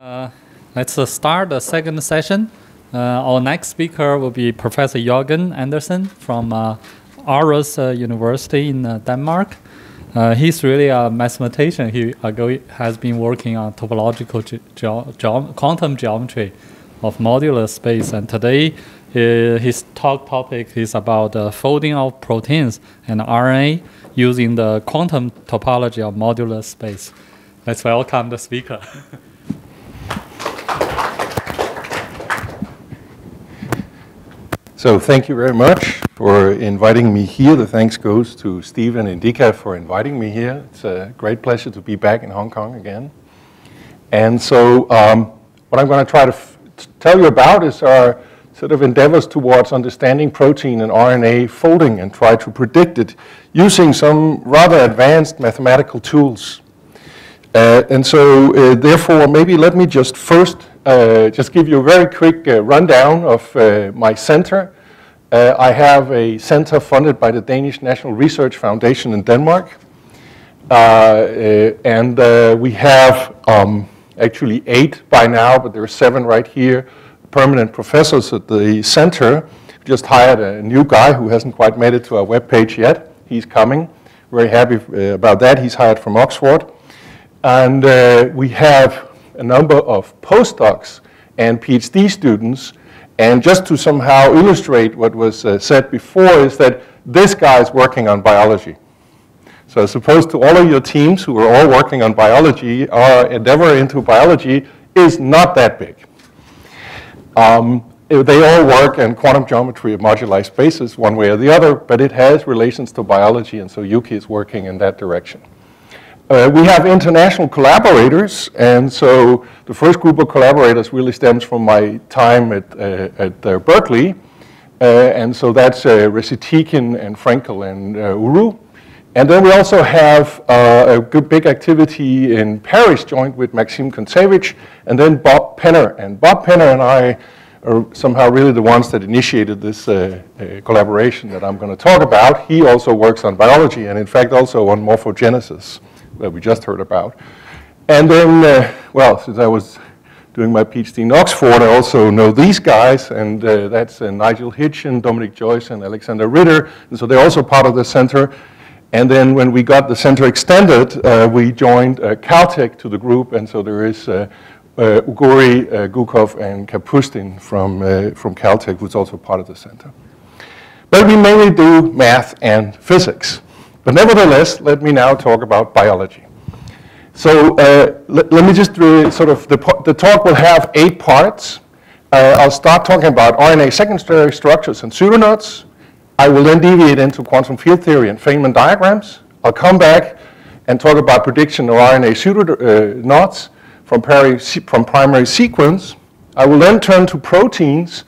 Uh, let's uh, start the second session. Uh, our next speaker will be Professor Jørgen Andersen from uh, Aarhus uh, University in uh, Denmark. he's really a mathematician. He has been working on topological ge ge quantum geometry of modular space. And today, his talk topic is about the folding of proteins and RNA using the quantum topology of modular space. Let's welcome the speaker. So thank you very much for inviting me here. The thanks goes to Stephen and Dika for inviting me here. It's a great pleasure to be back in Hong Kong again. And so um, what I'm going to try to tell you about is our sort of endeavors towards understanding protein and RNA folding and try to predict it using some rather advanced mathematical tools. Uh, and so uh, therefore, maybe let me just first uh, just give you a very quick uh, rundown of uh, my center. Uh, I have a center funded by the Danish National Research Foundation in Denmark. Uh, uh, and we have um, actually eight by now, but there are seven right here, permanent professors at the center. Just hired a new guy who hasn't quite made it to our webpage yet. He's coming. Very happy about that. He's hired from Oxford. And we have a number of postdocs and PhD students. And just to somehow illustrate what was uh, said before is that this guy is working on biology. So as opposed to all of your teams who are all working on biology, our endeavor into biology is not that big. Um, they all work in quantum geometry of moduli spaces one way or the other, but it has relations to biology, and so Yuki is working in that direction. Uh, we have international collaborators, and so the first group of collaborators really stems from my time at, uh, at uh, Berkeley. Uh, and so that's uh, Reshetikhin and Frenkel and uh, Uru. And then we also have uh, a good big activity in Paris, joined with Maxime Kontsevich, and then Bob Penner. And Bob Penner and I are somehow really the ones that initiated this collaboration that I'm going to talk about. He also works on biology, and in fact also on morphogenesis that we just heard about. And then, uh, well, since I was doing my PhD in Oxford, I also know these guys, and uh, that's uh, Nigel Hitchin, Dominic Joyce, and Alexander Ritter. And so they're also part of the center. And then when we got the center extended, uh, we joined uh, Caltech to the group, and so there is uh, Ooguri, Gukov, and Kapustin from, from Caltech, who's also part of the center. But we mainly do math and physics. But nevertheless, let me now talk about biology. So uh, let, let, me just do sort of, the, the talk will have eight parts. Uh, I'll start talking about RNA secondary structures and pseudoknots. I will then deviate into quantum field theory and Feynman diagrams. I'll come back and talk about prediction of RNA pseudoknots uh, from, from primary sequence. I will then turn to proteins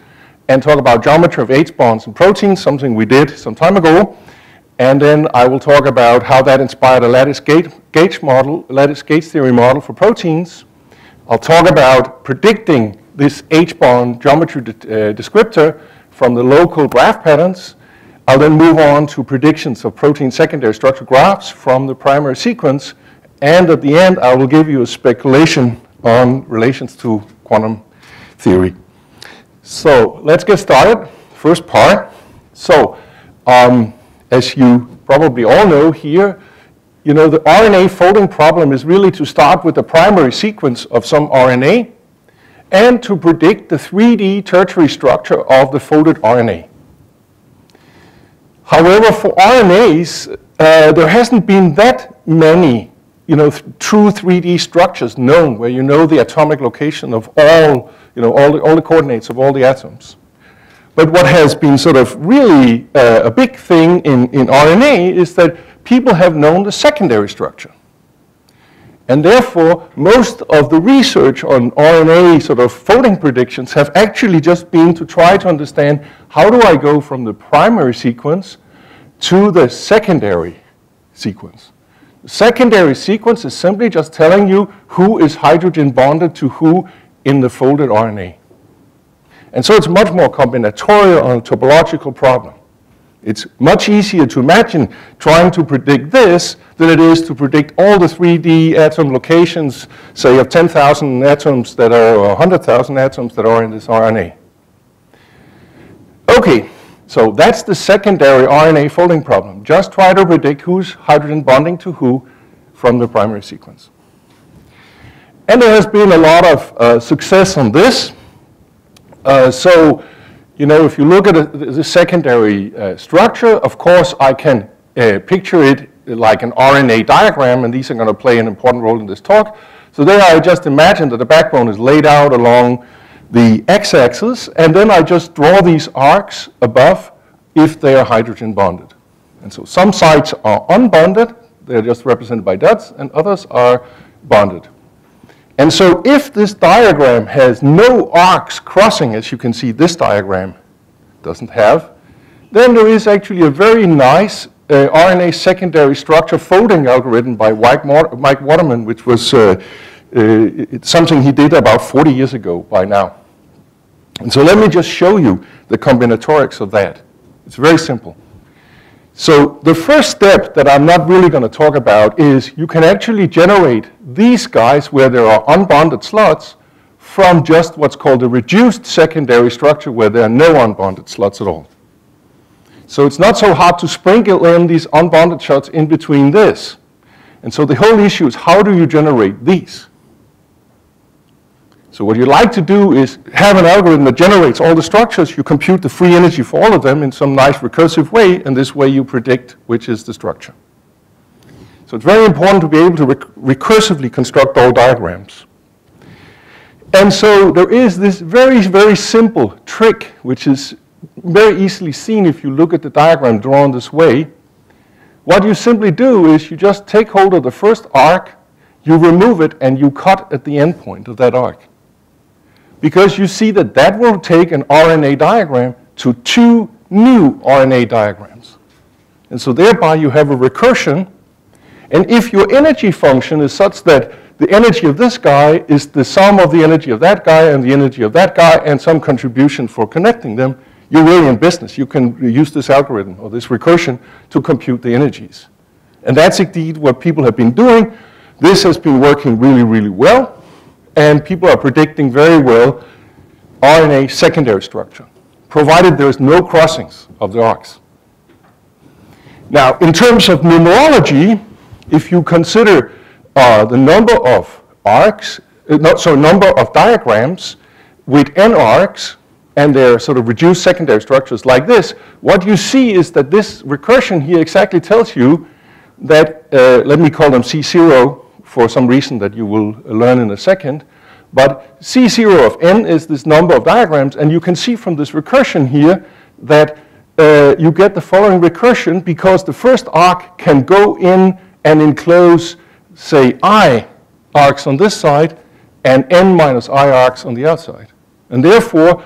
and talk about geometry of H bonds and proteins, something we did some time ago. And then I will talk about how that inspired a lattice gauge, gauge model, lattice gauge theory model for proteins. I'll talk about predicting this H-bond geometry de uh, descriptor from the local graph patterns. I'll then move on to predictions of protein secondary structure graphs from the primary sequence. And at the end, I will give you a speculation on relations to quantum theory. So let's get started. First part. So um, as you probably all know here, you know, the RNA folding problem is really to start with the primary sequence of some RNA and to predict the 3D tertiary structure of the folded RNA. However, for RNAs, uh, there hasn't been that many you know, true 3D structures known where you know the atomic location of all, you know, all the, all the coordinates of all the atoms. But what has been sort of really uh, a big thing in, in RNA is that people have known the secondary structure. And therefore, most of the research on RNA sort of folding predictions have actually just been to try to understand how do I go from the primary sequence to the secondary sequence. The secondary sequence is simply just telling you who is hydrogen bonded to who in the folded RNA. And so it's much more combinatorial and a topological problem. It's much easier to imagine trying to predict this than it is to predict all the 3D atom locations, say of 10,000 atoms that are, or 100,000 atoms that are in this RNA. Okay, so that's the secondary RNA folding problem. Just try to predict who's hydrogen bonding to who from the primary sequence. And there has been a lot of uh, success on this. Uh, so you know, if you look at the secondary uh, structure, of course, I can uh, picture it like an RNA diagram, and these are going to play an important role in this talk. So there I just imagine that the backbone is laid out along the x-axis, and then I just draw these arcs above if they are hydrogen bonded. And so some sites are unbonded, they're just represented by dots, and others are bonded. And so if this diagram has no arcs crossing, as you can see this diagram doesn't have, then there is actually a very nice uh, RNA secondary structure folding algorithm by Mike Waterman, which was uh, uh, something he did about 40 years ago by now. And so let me just show you the combinatorics of that. It's very simple. So the first step that I'm not really going to talk about is you can actually generate these guys where there are unbonded slots from just what's called a reduced secondary structure where there are no unbonded slots at all. So it's not so hard to sprinkle in these unbonded shots in between this. And so the whole issue is how do you generate these? So what you like to do is have an algorithm that generates all the structures. You compute the free energy for all of them in some nice recursive way, and this way you predict which is the structure. So it's very important to be able to rec recursively construct all diagrams. And so there is this very, very simple trick, which is very easily seen if you look at the diagram drawn this way. What you simply do is you just take hold of the first arc, you remove it, and you cut at the endpoint of that arc because you see that that will take an RNA diagram to two new RNA diagrams. And so thereby you have a recursion. And if your energy function is such that the energy of this guy is the sum of the energy of that guy and the energy of that guy and some contribution for connecting them, you're really in business. You can use this algorithm or this recursion to compute the energies. And that's indeed what people have been doing. This has been working really, really well and people are predicting very well RNA secondary structure, provided there's no crossings of the arcs. Now, in terms of numerology, if you consider uh, the number of arcs, uh, not, so number of diagrams with n arcs, and their sort of reduced secondary structures like this, what you see is that this recursion here exactly tells you that, uh, let me call them C0, for some reason that you will learn in a second. But C0 of n is this number of diagrams, and you can see from this recursion here that uh, you get the following recursion because the first arc can go in and enclose, say, i arcs on this side and n minus i arcs on the outside. And therefore,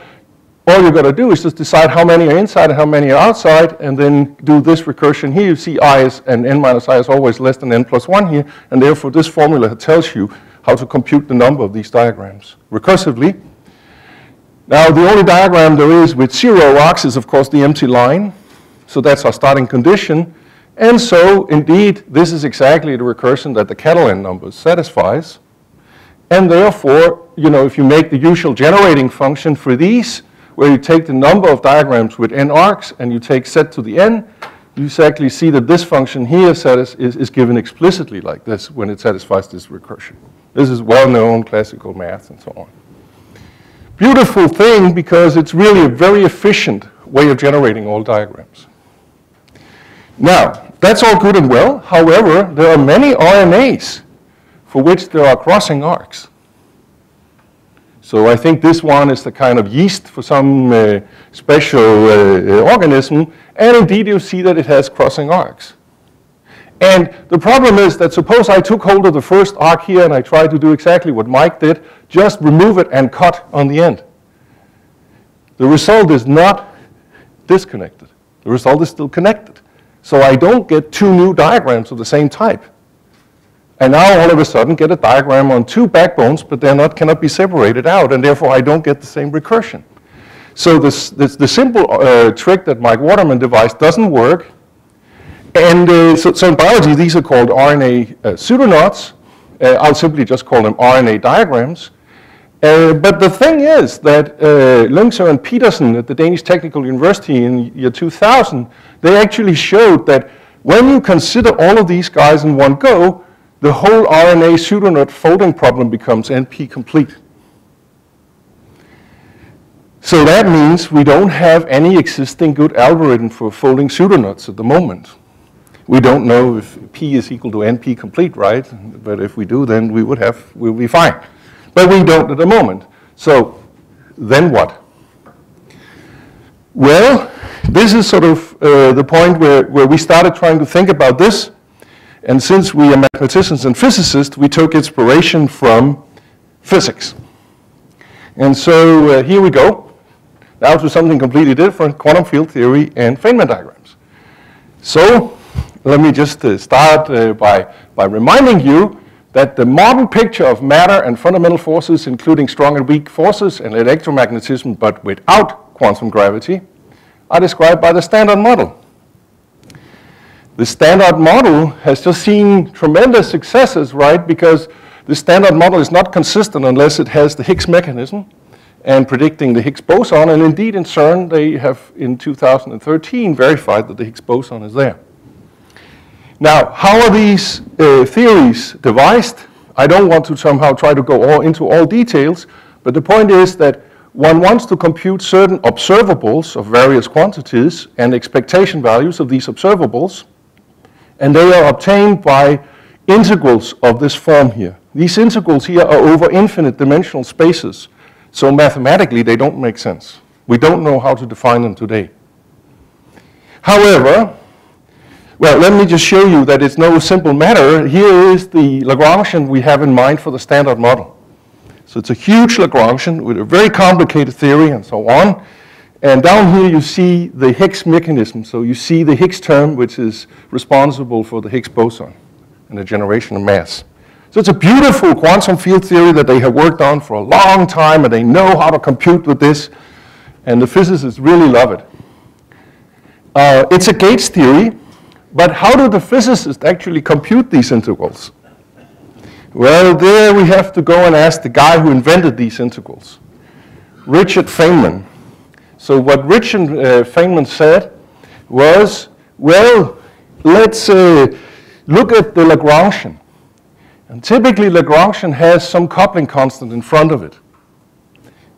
all you've got to do is just decide how many are inside and how many are outside, and then do this recursion here. You see i is, and n minus i is always less than n plus 1 here, and therefore this formula tells you how to compute the number of these diagrams recursively. Now, the only diagram there is with zero arcs is, of course, the empty line. So that's our starting condition. And so, indeed, this is exactly the recursion that the Catalan number satisfies. And therefore, you know, if you make the usual generating function for these, where you take the number of diagrams with n arcs and you take set to the n, you exactly see that this function here is, is given explicitly like this when it satisfies this recursion. This is well-known classical math and so on. Beautiful thing because it's really a very efficient way of generating all diagrams. Now, that's all good and well. However, there are many RNAs for which there are crossing arcs. So I think this one is the kind of yeast for some uh, special uh, organism, and indeed you see that it has crossing arcs. And the problem is that suppose I took hold of the first arc here and I tried to do exactly what Mike did, just remove it and cut on the end. The result is not disconnected. The result is still connected. So I don't get two new diagrams of the same type. And now all of a sudden get a diagram on two backbones, but they cannot be separated out, and therefore I don't get the same recursion. So this, this, the simple uh, trick that Mike Waterman devised doesn't work. And uh, so, so, in biology, these are called RNA uh, pseudoknots. Uh, I'll simply just call them RNA diagrams. Uh, but the thing is that uh, and Pedersen at the Danish Technical University in year 2000, they actually showed that when you consider all of these guys in one go, the whole RNA pseudoknot folding problem becomes NP complete. So that means we don't have any existing good algorithm for folding pseudoknots at the moment. We don't know if P is equal to NP complete, right? But if we do, then we would have, we'll be fine. But we don't at the moment. So then what? Well, this is sort of uh, the point where, where we started trying to think about this. And since we are mathematicians and physicists, we took inspiration from physics. And so uh, here we go. Now to something completely different, quantum field theory and Feynman diagrams. So let me just uh, start uh, by, by reminding you that the modern picture of matter and fundamental forces, including strong and weak forces and electromagnetism, but without quantum gravity, are described by the Standard Model. The Standard Model has just seen tremendous successes, right? Because the Standard Model is not consistent unless it has the Higgs mechanism and predicting the Higgs boson. And indeed, in CERN, they have in 2013 verified that the Higgs boson is there. Now, how are these uh, theories devised? I don't want to somehow try to go all into all details, but the point is that one wants to compute certain observables of various quantities and expectation values of these observables, and they are obtained by integrals of this form here. These integrals here are over infinite dimensional spaces, so mathematically they don't make sense. We don't know how to define them today. However, well, let me just show you that it's no simple matter. Here is the Lagrangian we have in mind for the standard model. So it's a huge Lagrangian with a very complicated theory and so on. And down here you see the Higgs mechanism. So you see the Higgs term, which is responsible for the Higgs boson and the generation of mass. So it's a beautiful quantum field theory that they have worked on for a long time, and they know how to compute with this, and the physicists really love it. Uh, it's a gauge theory, but how do the physicists actually compute these integrals? Well, there we have to go and ask the guy who invented these integrals, Richard Feynman. So what Richard uh, Feynman said was, well, let's uh, look at the Lagrangian. And typically Lagrangian has some coupling constant in front of it.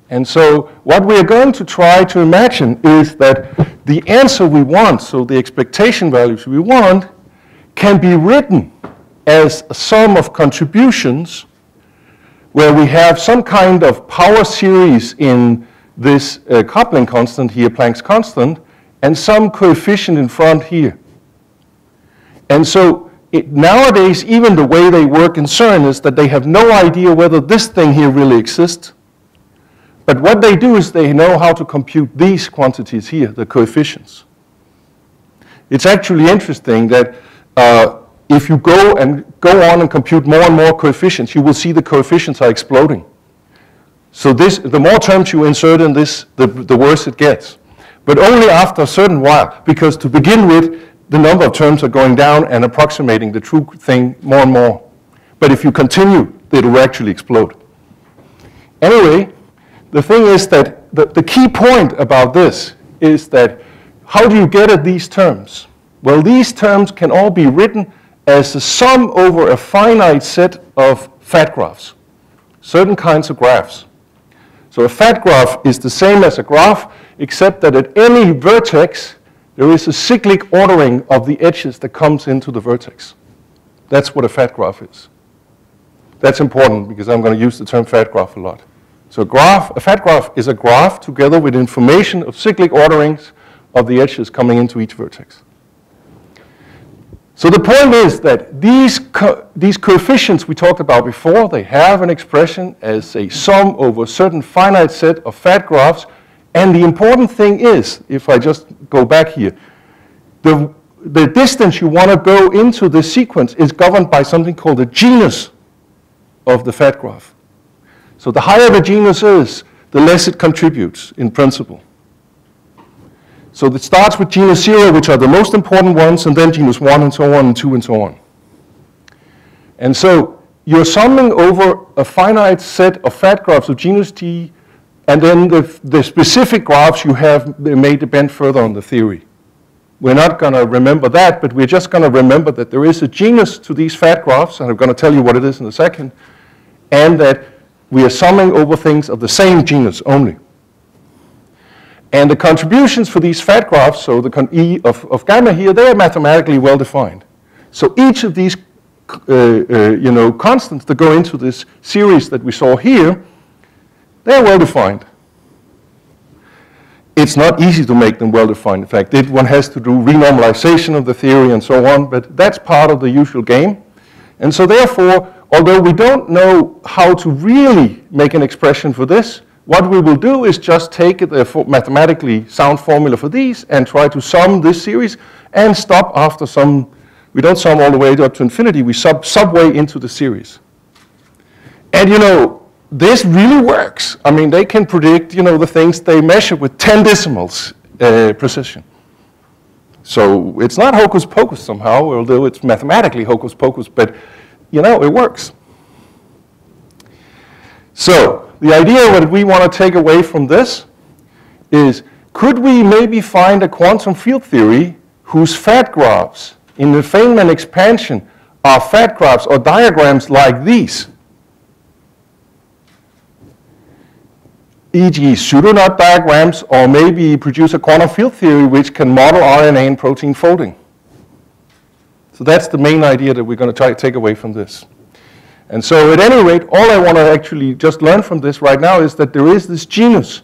And so what we are going to try to imagine is that the answer we want, so the expectation values we want, can be written as a sum of contributions where we have some kind of power series in this uh, coupling constant here, Planck's constant, and some coefficient in front here. And so it, nowadays, even the way they work in CERN is that they have no idea whether this thing here really exists but what they do is they know how to compute these quantities here, the coefficients. It's actually interesting that uh, if you go and go on and compute more and more coefficients, you will see the coefficients are exploding. So this, the more terms you insert in this, the, the worse it gets. But only after a certain while, because to begin with, the number of terms are going down and approximating the true thing more and more. But if you continue, it will actually explode. Anyway, the thing is that the, the key point about this is that how do you get at these terms? Well, these terms can all be written as a sum over a finite set of fat graphs, certain kinds of graphs. So a fat graph is the same as a graph, except that at any vertex, there is a cyclic ordering of the edges that comes into the vertex. That's what a fat graph is. That's important because I'm going to use the term fat graph a lot. So a graph, a fat graph is a graph together with information of cyclic orderings of the edges coming into each vertex. So the point is that these, co these coefficients we talked about before, they have an expression as a sum over a certain finite set of fat graphs. And the important thing is, if I just go back here, the, the distance you want to go into the sequence is governed by something called the genus of the fat graph. So the higher the genus is, the less it contributes in principle. So it starts with genus 0, which are the most important ones, and then genus 1, and so on, and 2, and so on. And so you're summing over a finite set of fat graphs of genus T, and then the, the specific graphs you have may depend further on the theory. We're not going to remember that, but we're just going to remember that there is a genus to these fat graphs, and I'm going to tell you what it is in a second, and that we are summing over things of the same genus only. And the contributions for these fat graphs, so the E of, of gamma here, they are mathematically well defined. So each of these uh, uh, you know, constants that go into this series that we saw here, they're well defined. It's not easy to make them well defined. In fact, it, one has to do renormalization of the theory and so on, but that's part of the usual game. And so therefore, although we don't know how to really make an expression for this, what we will do is just take the mathematically sound formula for these and try to sum this series and stop after some we don't sum all the way up to infinity, we sub subway into the series. And you know, this really works. I mean, they can predict, you know, the things they measure with 10 decimals uh, precision. So it's not hocus pocus somehow, although it's mathematically hocus pocus, but you know, it works. So the idea what we want to take away from this is could we maybe find a quantum field theory whose fat graphs in the Feynman expansion are fat graphs or diagrams like these. e.g. pseudoknot diagrams, or maybe produce a quantum field theory which can model RNA and protein folding. So that's the main idea that we're going to try to take away from this. And so at any rate, all I want to actually just learn from this right now is that there is this genus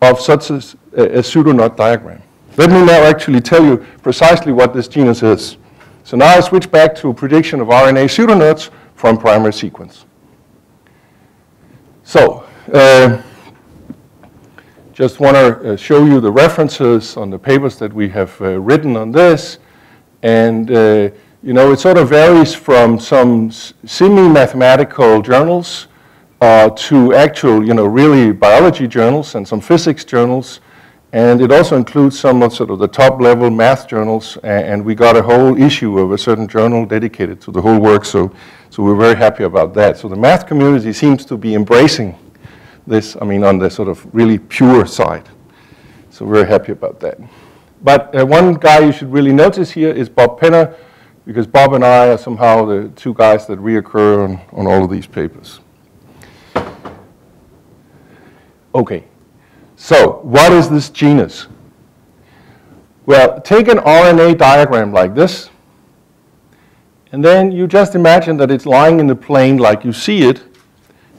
of such a, a diagram. Let me now actually tell you precisely what this genus is. So now I switch back to prediction of RNA pseudoknots from primary sequence. So, uh, just want to uh, show you the references on the papers that we have uh, written on this. And, uh, you know, it sort of varies from some semi-mathematical journals uh, to actual, you know, really biology journals and some physics journals and it also includes some of sort of the top level math journals, and we got a whole issue of a certain journal dedicated to the whole work, so, so we're very happy about that. So the math community seems to be embracing this, I mean, on the sort of really pure side. So we're happy about that. But uh, one guy you should really notice here is Bob Penner, because Bob and I are somehow the two guys that reoccur on, on all of these papers. Okay. So what is this genus? Well, take an RNA diagram like this, and then you just imagine that it's lying in the plane like you see it,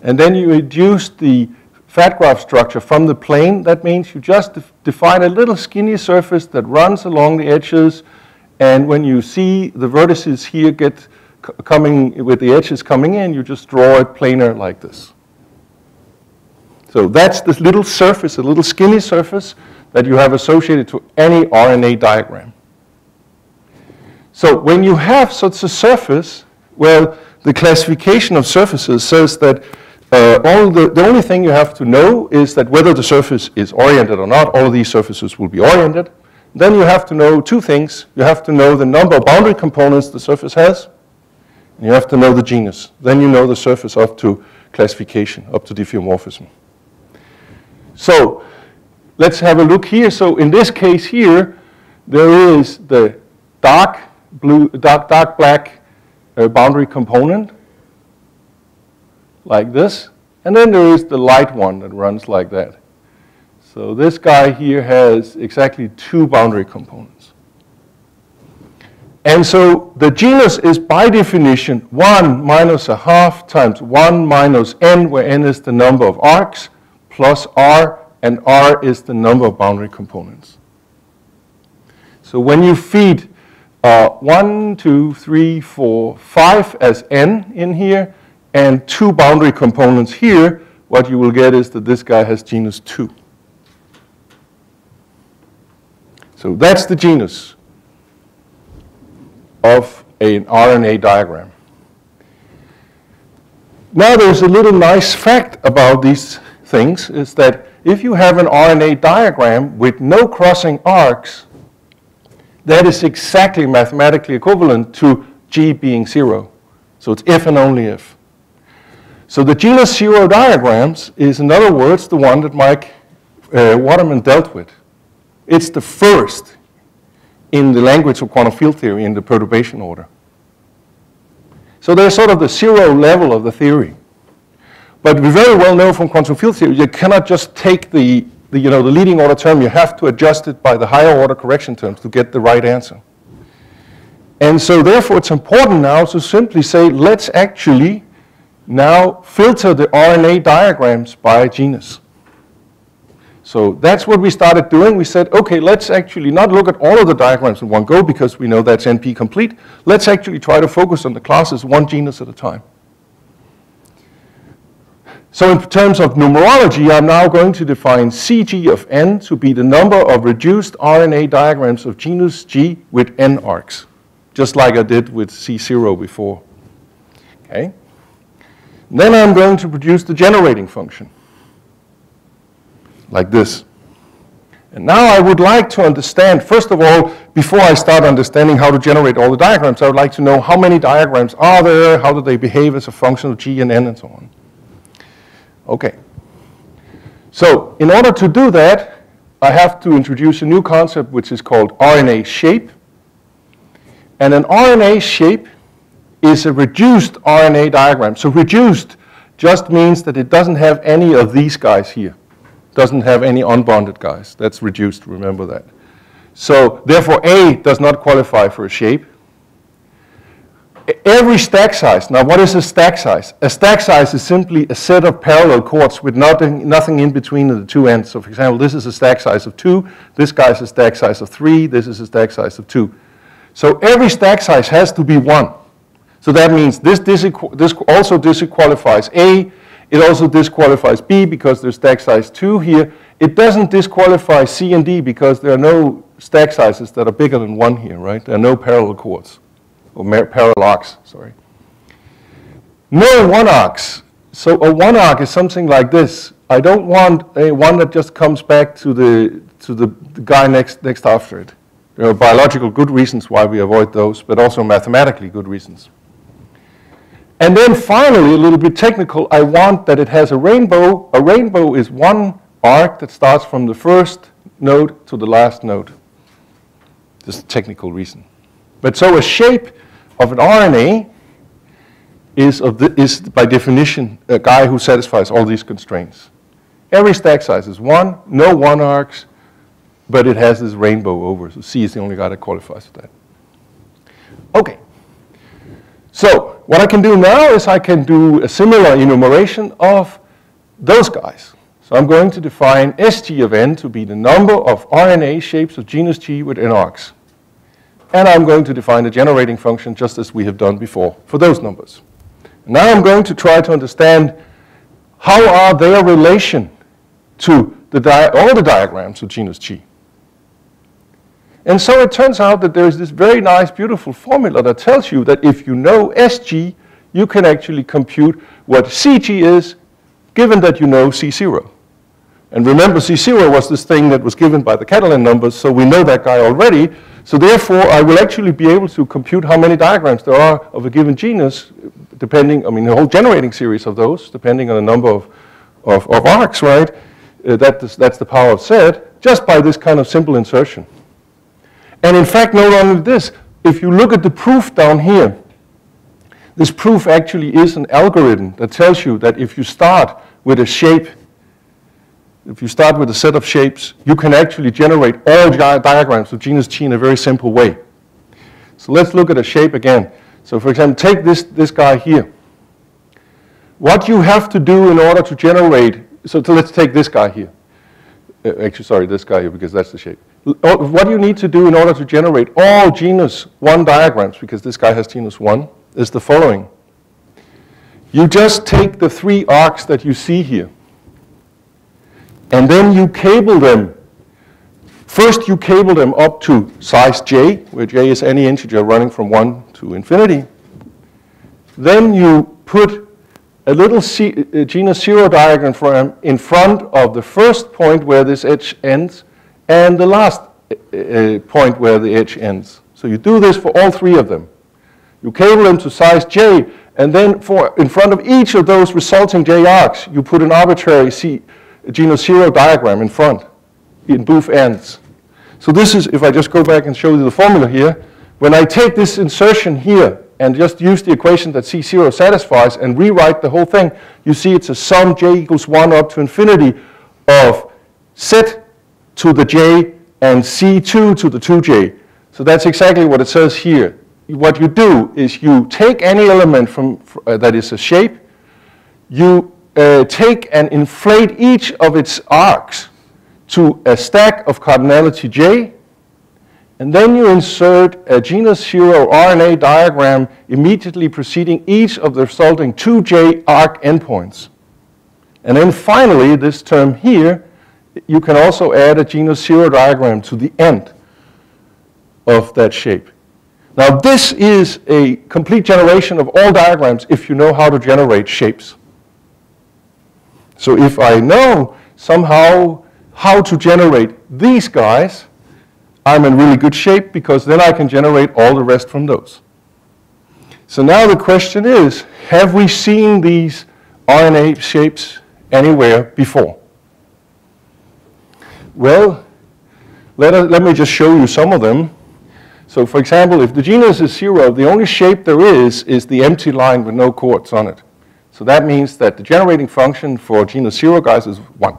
and then you reduce the fat graph structure from the plane. That means you just def define a little skinny surface that runs along the edges, and when you see the vertices here get coming with the edges coming in, you just draw it planar like this. So that's this little surface, a little skinny surface that you have associated to any RNA diagram. So when you have such a surface, well, the classification of surfaces says that uh, all the, the only thing you have to know is that whether the surface is oriented or not, all these surfaces will be oriented. Then you have to know two things. You have to know the number of boundary components the surface has, and you have to know the genus. Then you know the surface up to classification, up to diffeomorphism. So let's have a look here. So in this case here, there is the dark blue, dark, dark black uh, boundary component, like this. And then there is the light one that runs like that. So this guy here has exactly two boundary components. And so the genus is by definition 1 minus a half times 1 minus n, where n is the number of arcs, plus r, and r is the number of boundary components. So when you feed uh, 1, 2, 3, 4, 5 as n in here, and two boundary components here, what you will get is that this guy has genus 2. So that's the genus of an RNA diagram. Now there's a little nice fact about these things is that if you have an RNA diagram with no crossing arcs, that is exactly mathematically equivalent to G being zero. So it's if and only if. So the genus zero diagrams is, in other words, the one that Mike uh, Waterman dealt with. It's the first in the language of quantum field theory in the perturbation order. So they're sort of the zero level of the theory. But we very well know from quantum field theory, you cannot just take the, the, you know, the leading order term, you have to adjust it by the higher order correction terms to get the right answer. And so therefore it's important now to simply say, let's actually now filter the RNA diagrams by genus. So that's what we started doing. We said, okay, let's actually not look at all of the diagrams in one go because we know that's NP complete. Let's actually try to focus on the classes one genus at a time. So in terms of numerology, I'm now going to define CG of n to be the number of reduced RNA diagrams of genus G with n arcs, just like I did with C0 before. Okay. Then I'm going to produce the generating function like this. And now I would like to understand, first of all, before I start understanding how to generate all the diagrams, I would like to know how many diagrams are there, how do they behave as a function of g and n and so on. Okay. So in order to do that, I have to introduce a new concept which is called RNA shape. And an RNA shape is a reduced RNA diagram. So reduced just means that it doesn't have any of these guys here doesn't have any unbonded guys. That's reduced, remember that. So therefore A does not qualify for a shape. Every stack size, now what is a stack size? A stack size is simply a set of parallel chords with nothing, nothing in between the two ends. So for example, this is a stack size of 2, this guy is a stack size of 3, this is a stack size of 2. So every stack size has to be 1. So that means this, this also disqualifies A, it also disqualifies B because there's stack size 2 here. It doesn't disqualify C and D because there are no stack sizes that are bigger than 1 here, right? There are no parallel chords, or parallel arcs, sorry. No one arcs. So a one arc is something like this. I don't want a one that just comes back to the, to the, the guy next, next after it. There are biological good reasons why we avoid those, but also mathematically good reasons. And then finally, a little bit technical, I want that it has a rainbow. A rainbow is one arc that starts from the first node to the last node. This a technical reason. But so a shape of an RNA is, of the, is by definition a guy who satisfies all these constraints. Every stack size is one, no one arcs, but it has this rainbow over. So C is the only guy that qualifies for that. Okay. So what I can do now is I can do a similar enumeration of those guys. So I'm going to define SG of n to be the number of RNA shapes of genus G with n arcs. And I'm going to define the generating function just as we have done before for those numbers. Now I'm going to try to understand how are their relation to the all the diagrams of genus G. And so it turns out that there's this very nice, beautiful formula that tells you that if you know SG, you can actually compute what CG is, given that you know C0. And remember, C0 was this thing that was given by the Catalan numbers, so we know that guy already. So therefore, I will actually be able to compute how many diagrams there are of a given genus, depending, I mean, the whole generating series of those, depending on the number of, of, of arcs, right? Uh, that is, that's the power of Z, just by this kind of simple insertion. And in fact, not only this, if you look at the proof down here, this proof actually is an algorithm that tells you that if you start with a shape, if you start with a set of shapes, you can actually generate all diagrams of genus G in a very simple way. So let's look at a shape again. So for example, take this, this guy here. What you have to do in order to generate, so let's take this guy here. Uh, actually, sorry, this guy here, because that's the shape what you need to do in order to generate all genus 1 diagrams, because this guy has genus 1, is the following. You just take the three arcs that you see here, and then you cable them. First, you cable them up to size j, where j is any integer running from 1 to infinity. Then you put a little uh, genus zero diagram in front of the first point where this edge ends and the last uh, uh, point where the edge ends. So you do this for all three of them. You cable them to size j, and then for in front of each of those resulting j arcs, you put an arbitrary C, genus zero diagram in front in both ends. So this is, if I just go back and show you the formula here, when I take this insertion here and just use the equation that C0 satisfies and rewrite the whole thing, you see it's a sum j equals 1 up to infinity of set to the j and C2 to the 2j. So that's exactly what it says here. What you do is you take any element from, uh, that is a shape, you uh, take and inflate each of its arcs to a stack of cardinality j, and then you insert a genus zero RNA diagram immediately preceding each of the resulting 2J arc endpoints. And then finally, this term here, you can also add a genus zero diagram to the end of that shape. Now this is a complete generation of all diagrams if you know how to generate shapes. So if I know somehow how to generate these guys, I'm in really good shape because then I can generate all the rest from those. So now the question is, have we seen these RNA shapes anywhere before? Well, let, us, let me just show you some of them. So for example, if the genus is zero, the only shape there is is the empty line with no chords on it. So that means that the generating function for genus zero guys is one.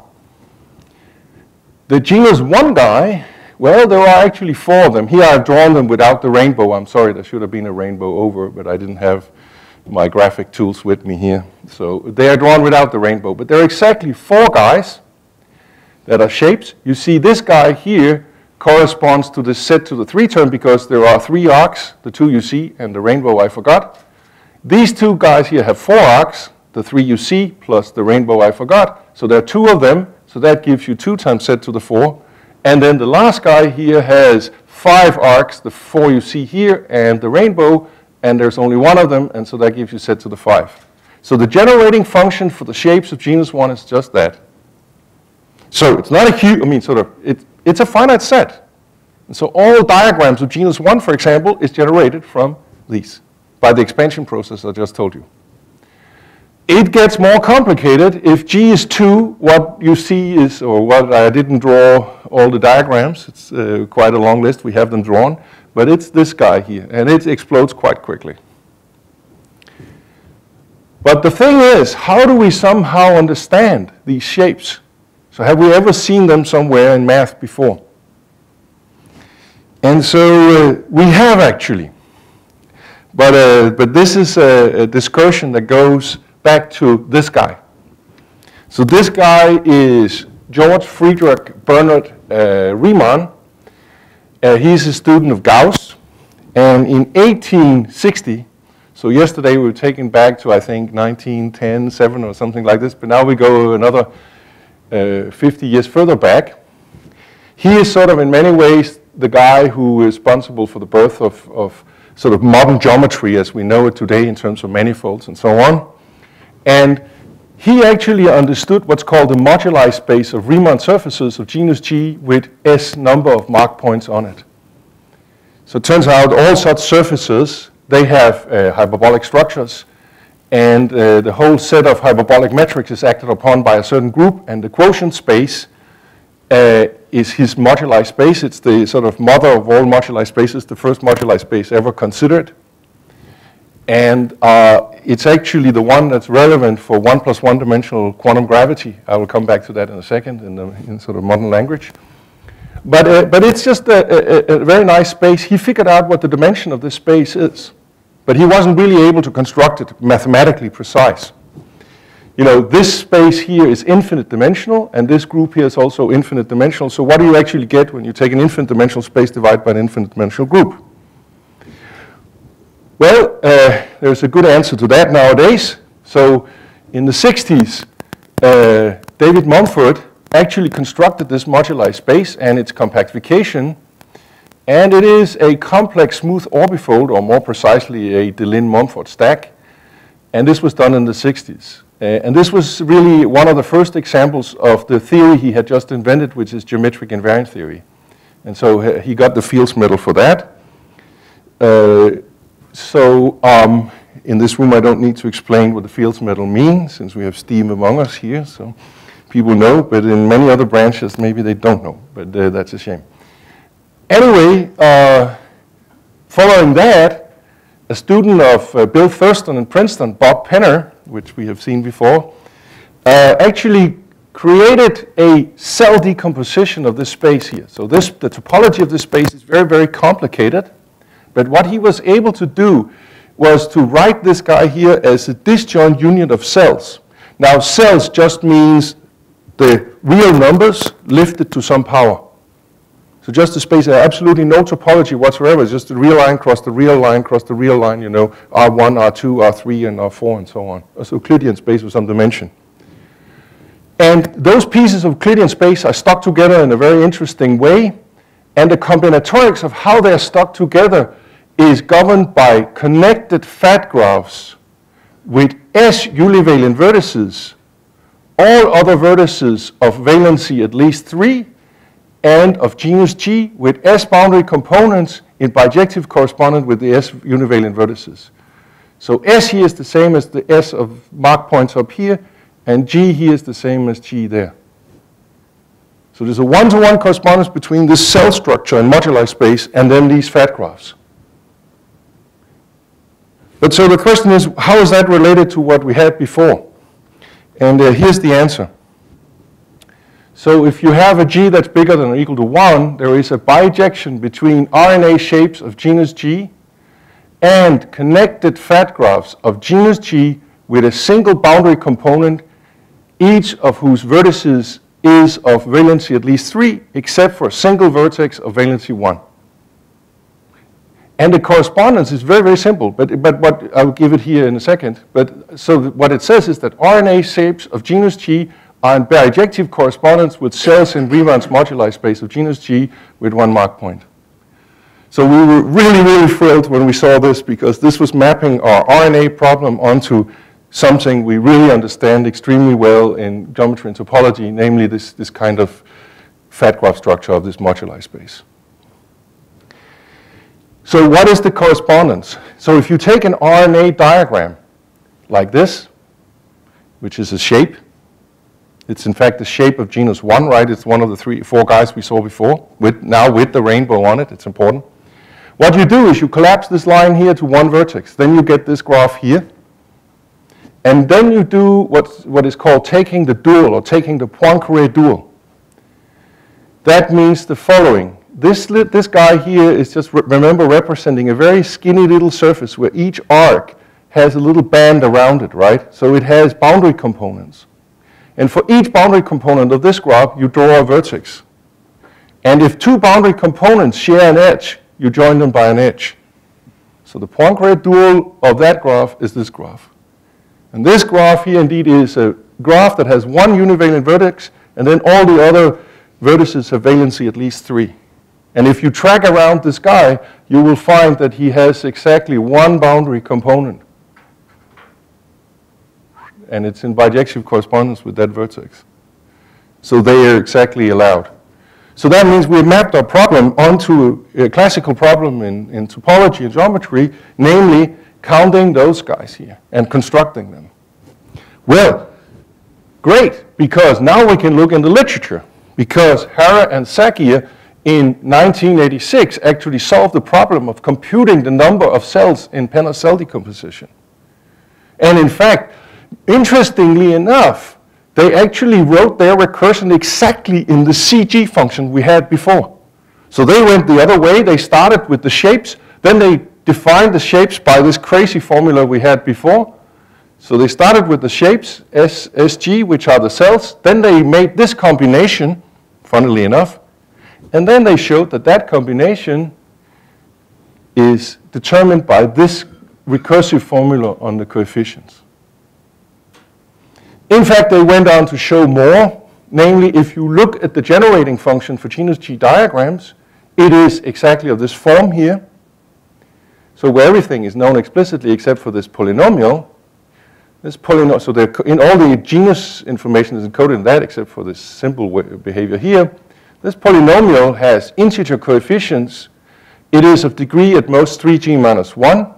The genus one guy well, there are actually four of them. Here I've drawn them without the rainbow. I'm sorry, there should have been a rainbow over, but I didn't have my graphic tools with me here. So they are drawn without the rainbow. But there are exactly four guys that are shapes. You see this guy here corresponds to the set to the three term because there are three arcs, the two you see and the rainbow I forgot. These two guys here have four arcs, the three you see plus the rainbow I forgot. So there are two of them, so that gives you two times set to the four. And then the last guy here has five arcs, the four you see here, and the rainbow, and there's only one of them, and so that gives you set to the five. So the generating function for the shapes of genus 1 is just that. So it's not a huge, I mean, sort of, it, it's a finite set. And so all diagrams of genus 1, for example, is generated from these by the expansion process I just told you. It gets more complicated. If G is 2, what you see is, or what I didn't draw all the diagrams, it's uh, quite a long list, we have them drawn, but it's this guy here, and it explodes quite quickly. But the thing is, how do we somehow understand these shapes? So have we ever seen them somewhere in math before? And so uh, we have actually. But, uh, but this is a, a discussion that goes back to this guy. So this guy is George Friedrich Bernhard uh, Riemann. Uh, he's a student of Gauss. And in 1860, so yesterday we were taken back to, I think, 1910, 7 or something like this, but now we go another uh, 50 years further back. He is sort of, in many ways, the guy who is responsible for the birth of, of sort of modern geometry as we know it today in terms of manifolds and so on. And he actually understood what's called the moduli space of Riemann surfaces of genus G with S number of mark points on it. So it turns out all such surfaces, they have uh, hyperbolic structures, and uh, the whole set of hyperbolic metrics is acted upon by a certain group, and the quotient space uh, is his moduli space. It's the sort of mother of all moduli spaces, the first moduli space ever considered. And uh, it's actually the one that's relevant for one plus one dimensional quantum gravity. I will come back to that in a second in, the, in sort of modern language. But, uh, but it's just a, a, a, very nice space. He figured out what the dimension of this space is, but he wasn't really able to construct it mathematically precise. You know, this space here is infinite dimensional, and this group here is also infinite dimensional. So what do you actually get when you take an infinite dimensional space divided by an infinite dimensional group? Well, uh, there's a good answer to that nowadays. So in the 60s, uh, David Mumford actually constructed this moduli space and its compactification. And it is a complex smooth orbifold, or more precisely, a Deligne-Mumford stack. And this was done in the 60s. Uh, and this was really one of the first examples of the theory he had just invented, which is geometric invariant theory. And so uh, he got the Fields Medal for that. Uh, so um, in this room, I don't need to explain what the Fields Medal means, since we have Steve among us here. So people know, but in many other branches, maybe they don't know. But uh, that's a shame. Anyway, uh, following that, a student of uh, Bill Thurston in Princeton, Bob Penner, which we have seen before, uh, actually created a cell decomposition of this space here. So this, the topology of this space is very, very complicated. But what he was able to do was to write this guy here as a disjoint union of cells. Now, cells just means the real numbers lifted to some power. So just a space, absolutely no topology whatsoever. It's just the real line cross the real line cross the real line, you know, R1, R2, R3, and R4, and so on. So Euclidean space with some dimension. And those pieces of Euclidean space are stuck together in a very interesting way. And the combinatorics of how they're stuck together is governed by connected fat graphs with S univalent vertices, all other vertices of valency at least 3, and of genus G with S boundary components in bijective correspondent with the S univalent vertices. So S here is the same as the S of mark points up here, and G here is the same as G there. So there's a one-to-one -one correspondence between this cell structure and moduli space and then these fat graphs. But so the question is, how is that related to what we had before? And uh, here's the answer. So if you have a G that's bigger than or equal to 1, there is a bijection between RNA shapes of genus G and connected fat graphs of genus G with a single boundary component, each of whose vertices is of valency at least 3, except for a single vertex of valency 1. And the correspondence is very, very simple, but, but what I'll give it here in a second. But so what it says is that RNA shapes of genus G in bijective correspondence with cells in Riemann's moduli space of genus G with one mark point. So we were really, really thrilled when we saw this because this was mapping our RNA problem onto something we really understand extremely well in geometry and topology, namely this, this kind of fat graph structure of this moduli space. So what is the correspondence? So if you take an RNA diagram like this, which is a shape, it's in fact the shape of genus 1, right? It's one of the three, four guys we saw before, with, now with the rainbow on it. It's important. What you do is you collapse this line here to one vertex. Then you get this graph here. And then you do what's, what is called taking the dual or taking the Poincare dual. That means the following. This, this guy here is just, re remember, representing a very skinny little surface where each arc has a little band around it, right? So it has boundary components. And for each boundary component of this graph, you draw a vertex. And if two boundary components share an edge, you join them by an edge. So the Poincare dual of that graph is this graph. And this graph here indeed is a graph that has one univalent vertex, and then all the other vertices have valency at least three. And if you track around this guy, you will find that he has exactly one boundary component and it's in bijective correspondence with that vertex. So they are exactly allowed. So that means we mapped our problem onto a classical problem in, in topology and geometry, namely counting those guys here and constructing them. Well, great, because now we can look in the literature, because Harer and Zagier in 1986 actually solved the problem of computing the number of cells in cell decomposition. And in fact, Interestingly enough, they actually wrote their recursion exactly in the CG function we had before. So they went the other way. They started with the shapes. Then they defined the shapes by this crazy formula we had before. So they started with the shapes, S, SG, which are the cells. Then they made this combination, funnily enough. And then they showed that that combination is determined by this recursive formula on the coefficients. In fact, they went on to show more. Namely, if you look at the generating function for genus G diagrams, it is exactly of this form here. So where everything is known explicitly except for this polynomial. this polynomial, so in all the genus information is encoded in that except for this simple behavior here. This polynomial has integer coefficients. It is of degree at most 3g minus 1.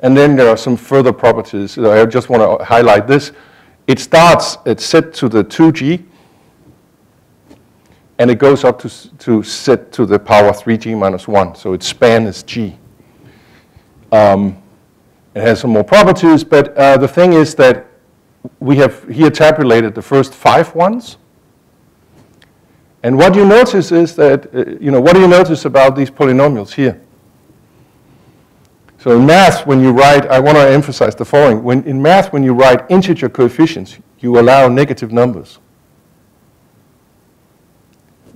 And then there are some further properties. I just want to highlight this. It starts at set to the 2g, and it goes up to, to set to the power 3g minus 1. So its span is g. Um, it has some more properties, but uh, the thing is that we have here tabulated the first five ones. And what you notice is that, uh, you know, what do you notice about these polynomials here? So in math, when you write, I want to emphasize the following. When, in math, when you write integer coefficients, you allow negative numbers.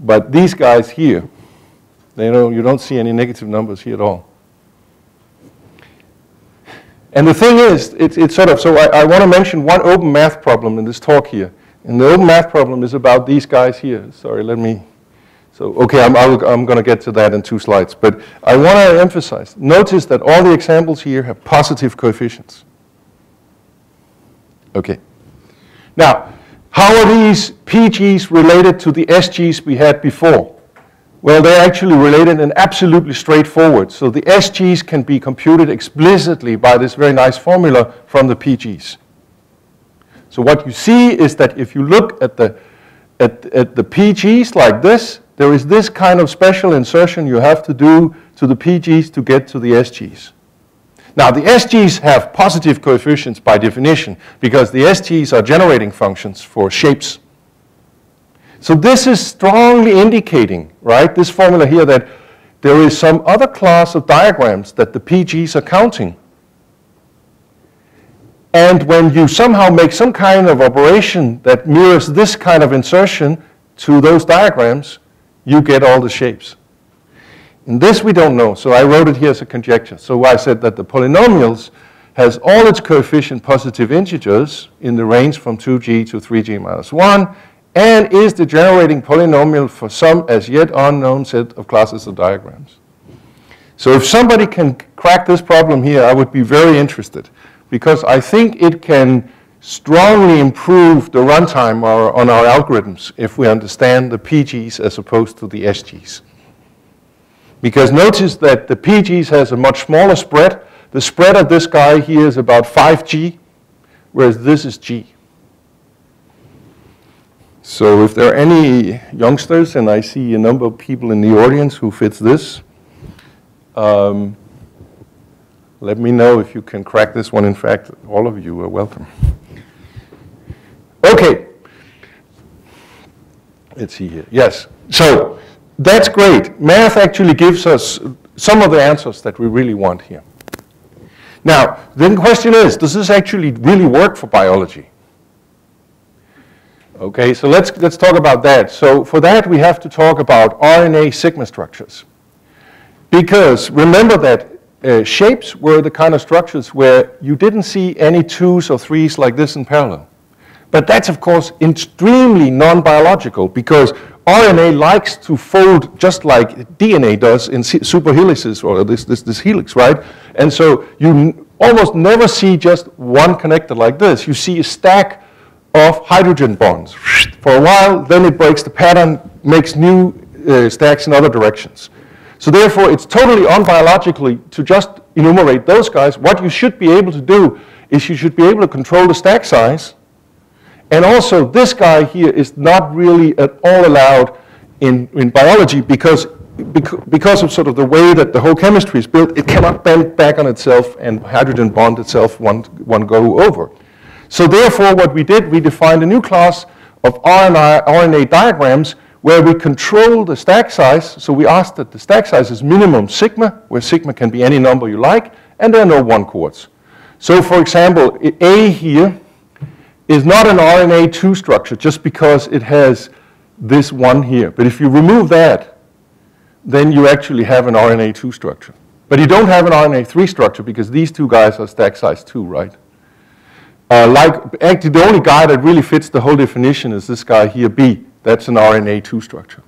But these guys here, they don't, you don't see any negative numbers here at all. And the thing is, it's, it's sort of, so I, I want to mention one open math problem in this talk here. And the open math problem is about these guys here. Sorry, let me, so okay, I'm, I'm going to get to that in two slides. But I want to emphasize, notice that all the examples here have positive coefficients. Okay. Now, how are these PGs related to the SGs we had before? Well, they're actually related and absolutely straightforward. So the SGs can be computed explicitly by this very nice formula from the PGs. So what you see is that if you look at the, at, at the PGs like this, there is this kind of special insertion you have to do to the PGs to get to the SGs. Now, the SGs have positive coefficients by definition because the SGs are generating functions for shapes. So this is strongly indicating, right, this formula here that there is some other class of diagrams that the PGs are counting. And when you somehow make some kind of operation that mirrors this kind of insertion to those diagrams, you get all the shapes. And this we don't know, so I wrote it here as a conjecture. So I said that the polynomials has all its coefficient positive integers in the range from 2g to 3g minus 1, and is the generating polynomial for some as yet unknown set of classes of diagrams. So if somebody can crack this problem here, I would be very interested because I think it can strongly improve the runtime on our algorithms if we understand the PGs as opposed to the SGs. Because notice that the PGs has a much smaller spread. The spread of this guy here is about 5G, whereas this is G. So if there are any youngsters, and I see a number of people in the audience who fits this, um, let me know if you can crack this one. In fact, all of you are welcome. Okay. Let's see here. Yes. So that's great. Math actually gives us some of the answers that we really want here. Now, the question is, does this actually really work for biology? Okay, so let's, let's talk about that. So for that, we have to talk about RNA sigma structures. Because remember that uh, shapes were the kind of structures where you didn't see any twos or threes like this in parallel. But that's, of course, extremely non-biological because RNA likes to fold just like DNA does in superhelices or this, this, this helix, right? And so you almost never see just one connector like this. You see a stack of hydrogen bonds. For a while, then it breaks the pattern, makes new uh, stacks in other directions. So therefore, it's totally unbiologically to just enumerate those guys. What you should be able to do is you should be able to control the stack size. And also, this guy here is not really at all allowed in, in biology because, because of sort of the way that the whole chemistry is built, it cannot bend back on itself and hydrogen bond itself one, one go over. So therefore, what we did, we defined a new class of RNA, RNA diagrams where we control the stack size. So we asked that the stack size is minimum sigma, where sigma can be any number you like, and there are no one chords. So for example, A here is not an RNA2 structure just because it has this one here. But if you remove that, then you actually have an RNA2 structure. But you don't have an RNA3 structure because these two guys are stack size 2, right? Uh, like, actually, the only guy that really fits the whole definition is this guy here, B. That's an RNA2 structure.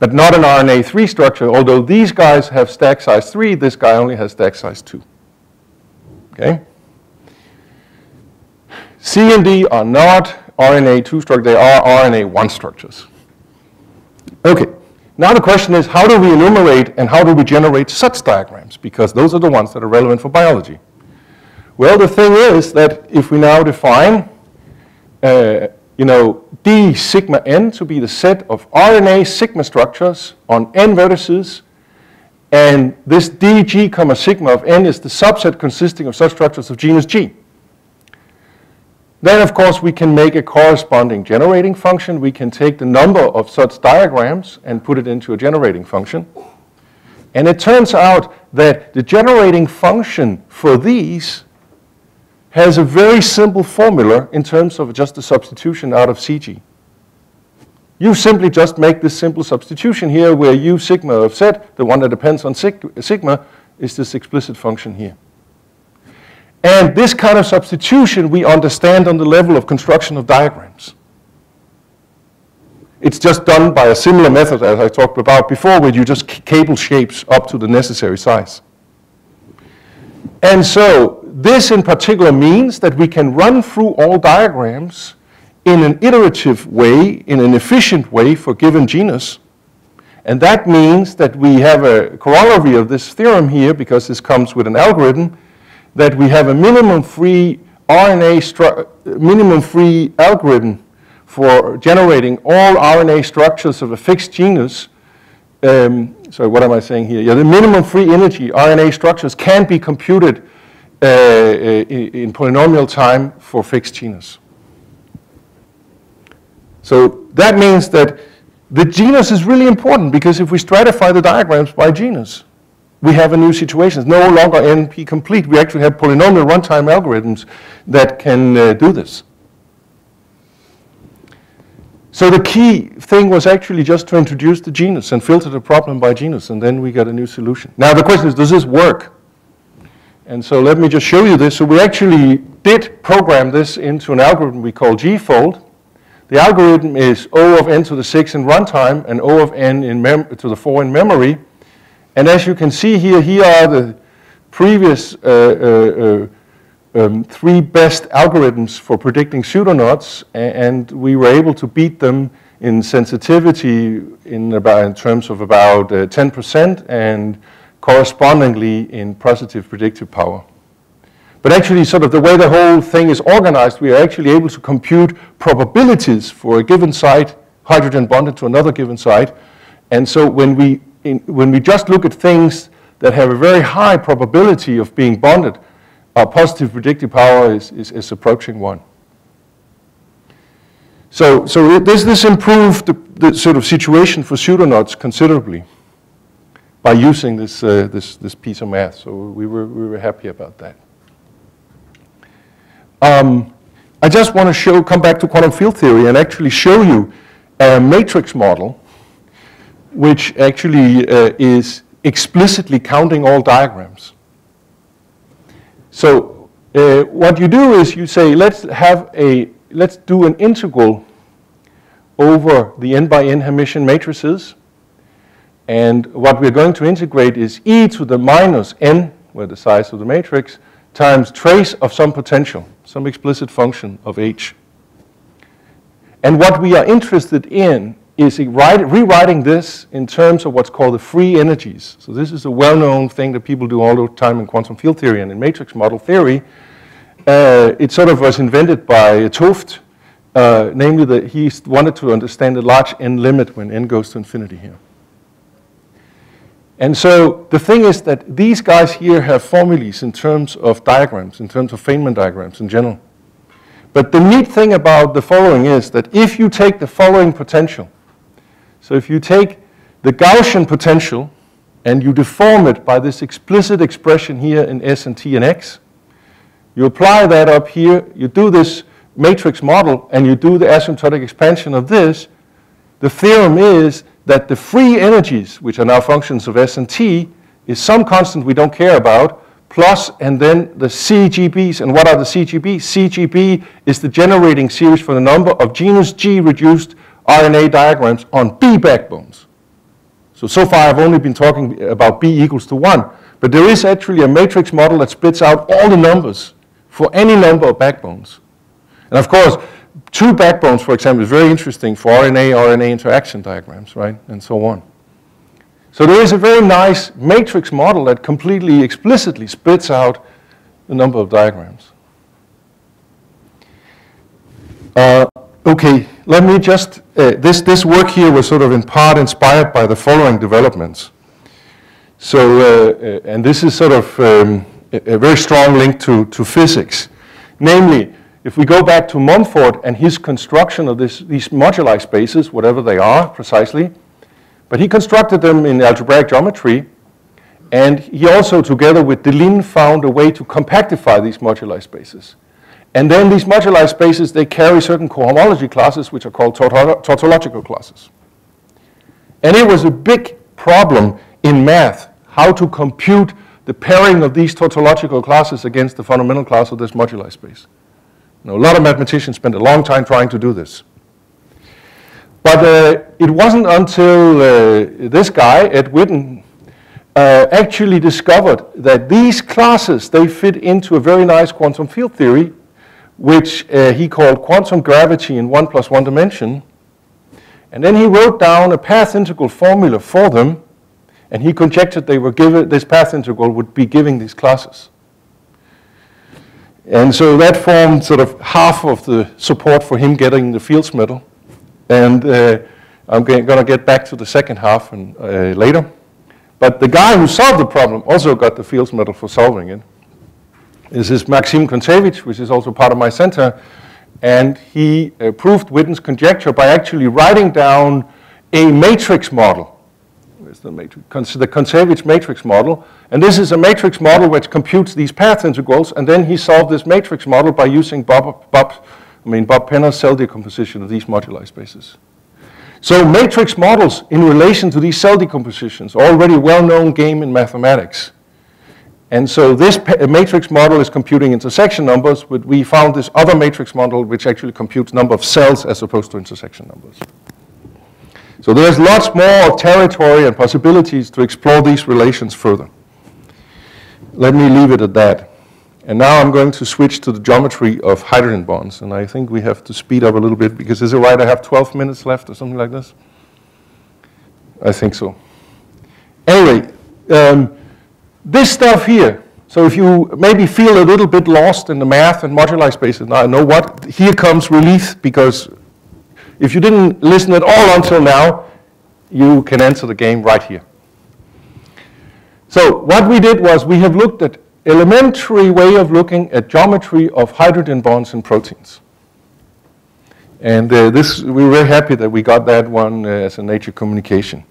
But not an RNA3 structure, although these guys have stack size 3, this guy only has stack size 2. Okay? C and D are not RNA2 structures, they are RNA1 structures. Okay, now the question is how do we enumerate and how do we generate such diagrams? Because those are the ones that are relevant for biology. Well, the thing is that if we now define, uh, you know, D sigma n to be the set of RNA sigma structures on n vertices, and this dg comma sigma of n is the subset consisting of such structures of genus G. Then, of course, we can make a corresponding generating function. We can take the number of such diagrams and put it into a generating function. And it turns out that the generating function for these has a very simple formula in terms of just a substitution out of CG. You simply just make this simple substitution here where u sigma of z, the one that depends on sigma, is this explicit function here. And this kind of substitution we understand on the level of construction of diagrams. It's just done by a similar method as I talked about before, where you just cable shapes up to the necessary size. And so this in particular means that we can run through all diagrams in an iterative way, in an efficient way for given genus. And that means that we have a corollary of this theorem here, because this comes with an algorithm, that we have a minimum free RNA, minimum free algorithm for generating all RNA structures of a fixed genus. Um, so what am I saying here? Yeah, the minimum free energy RNA structures can be computed uh, in polynomial time for fixed genus. So that means that the genus is really important because if we stratify the diagrams by genus, we have a new situation. It's no longer NP complete. We actually have polynomial runtime algorithms that can uh, do this. So the key thing was actually just to introduce the genus and filter the problem by genus, and then we got a new solution. Now the question is, does this work? And so let me just show you this. So we actually did program this into an algorithm we call gfold. The algorithm is O of n to the 6 in runtime and O of n in to the 4 in memory. And as you can see here, here are the previous uh, uh, uh, um, three best algorithms for predicting pseudoknots, and we were able to beat them in sensitivity in, about, in terms of about 10% uh, and correspondingly in positive predictive power. But actually, sort of the way the whole thing is organized, we are actually able to compute probabilities for a given site, hydrogen bonded to another given site. And so when we in, when we just look at things that have a very high probability of being bonded, our positive predictive power is, is, is approaching one. So, so this, this improved the, the, sort of situation for pseudoknots considerably by using this, uh, this, this piece of math. So we were, we were happy about that. Um, I just want to show, come back to quantum field theory and actually show you a matrix model which actually uh, is explicitly counting all diagrams. So uh, what you do is you say, let's have a, let's do an integral over the n by n Hermitian matrices. And what we're going to integrate is e to the minus n, where the size of the matrix, times trace of some potential, some explicit function of h. And what we are interested in is rewriting this in terms of what's called the free energies. So this is a well-known thing that people do all the time in quantum field theory and in matrix model theory. Uh, it sort of was invented by 't Hooft, uh, namely that he wanted to understand the large n limit when n goes to infinity here. And so the thing is that these guys here have formulas in terms of diagrams, in terms of Feynman diagrams in general. But the neat thing about the following is that if you take the following potential, so if you take the Gaussian potential and you deform it by this explicit expression here in S and T and X, you apply that up here, you do this matrix model, and you do the asymptotic expansion of this, the theorem is that the free energies, which are now functions of S and T, is some constant we don't care about, plus, and then the CGBs. And what are the CGBs? CGB is the generating series for the number of genus G reduced RNA diagrams on B backbones. So, so far I've only been talking about B equals to 1, but there is actually a matrix model that spits out all the numbers for any number of backbones. And of course, two backbones, for example, is very interesting for RNA, RNA interaction diagrams, right, and so on. So there is a very nice matrix model that completely explicitly spits out the number of diagrams. Uh, okay, let me just, uh, this, this work here was sort of in part inspired by the following developments. So, uh, uh and this is sort of um, a, very strong link to, to physics. Namely, if we go back to Mumford and his construction of this, these moduli spaces, whatever they are precisely, but he constructed them in algebraic geometry, and he also, together with Deligne, found a way to compactify these moduli spaces. And then these moduli spaces, they carry certain cohomology classes, which are called tautological classes. And it was a big problem in math, how to compute the pairing of these tautological classes against the fundamental class of this moduli space. Know, a lot of mathematicians spent a long time trying to do this. But uh, it wasn't until uh, this guy, Ed Witten, uh, actually discovered that these classes, they fit into a very nice quantum field theory, which uh, he called quantum gravity in one plus one dimension. And then he wrote down a path integral formula for them, and he conjectured they were given, this path integral would be giving these classes. And so that formed sort of half of the support for him getting the Fields Medal. And uh, I'm going to get back to the second half and, uh, later. But the guy who solved the problem also got the Fields Medal for solving it. This is Maxim Kontsevich, which is also part of my center. And he uh, proved Witten's conjecture by actually writing down a matrix model is the, matrix, the Kontsevich matrix model. And this is a matrix model which computes these path integrals. And then he solved this matrix model by using Bob, Bob, I mean, Bob Penner's cell decomposition of these moduli spaces. So matrix models in relation to these cell decompositions, already well-known game in mathematics. And so this matrix model is computing intersection numbers, but we found this other matrix model which actually computes number of cells as opposed to intersection numbers. So there's lots more territory and possibilities to explore these relations further. Let me leave it at that. And now I'm going to switch to the geometry of hydrogen bonds. And I think we have to speed up a little bit because is it right I have 12 minutes left or something like this? I think so. Anyway, um, this stuff here, so if you maybe feel a little bit lost in the math and moduli spaces, now I know what, here comes relief because if you didn't listen at all until now, you can enter the game right here. So what we did was we have looked at elementary way of looking at geometry of hydrogen bonds in proteins. And uh, this, we were very happy that we got that one uh, as a nature communication.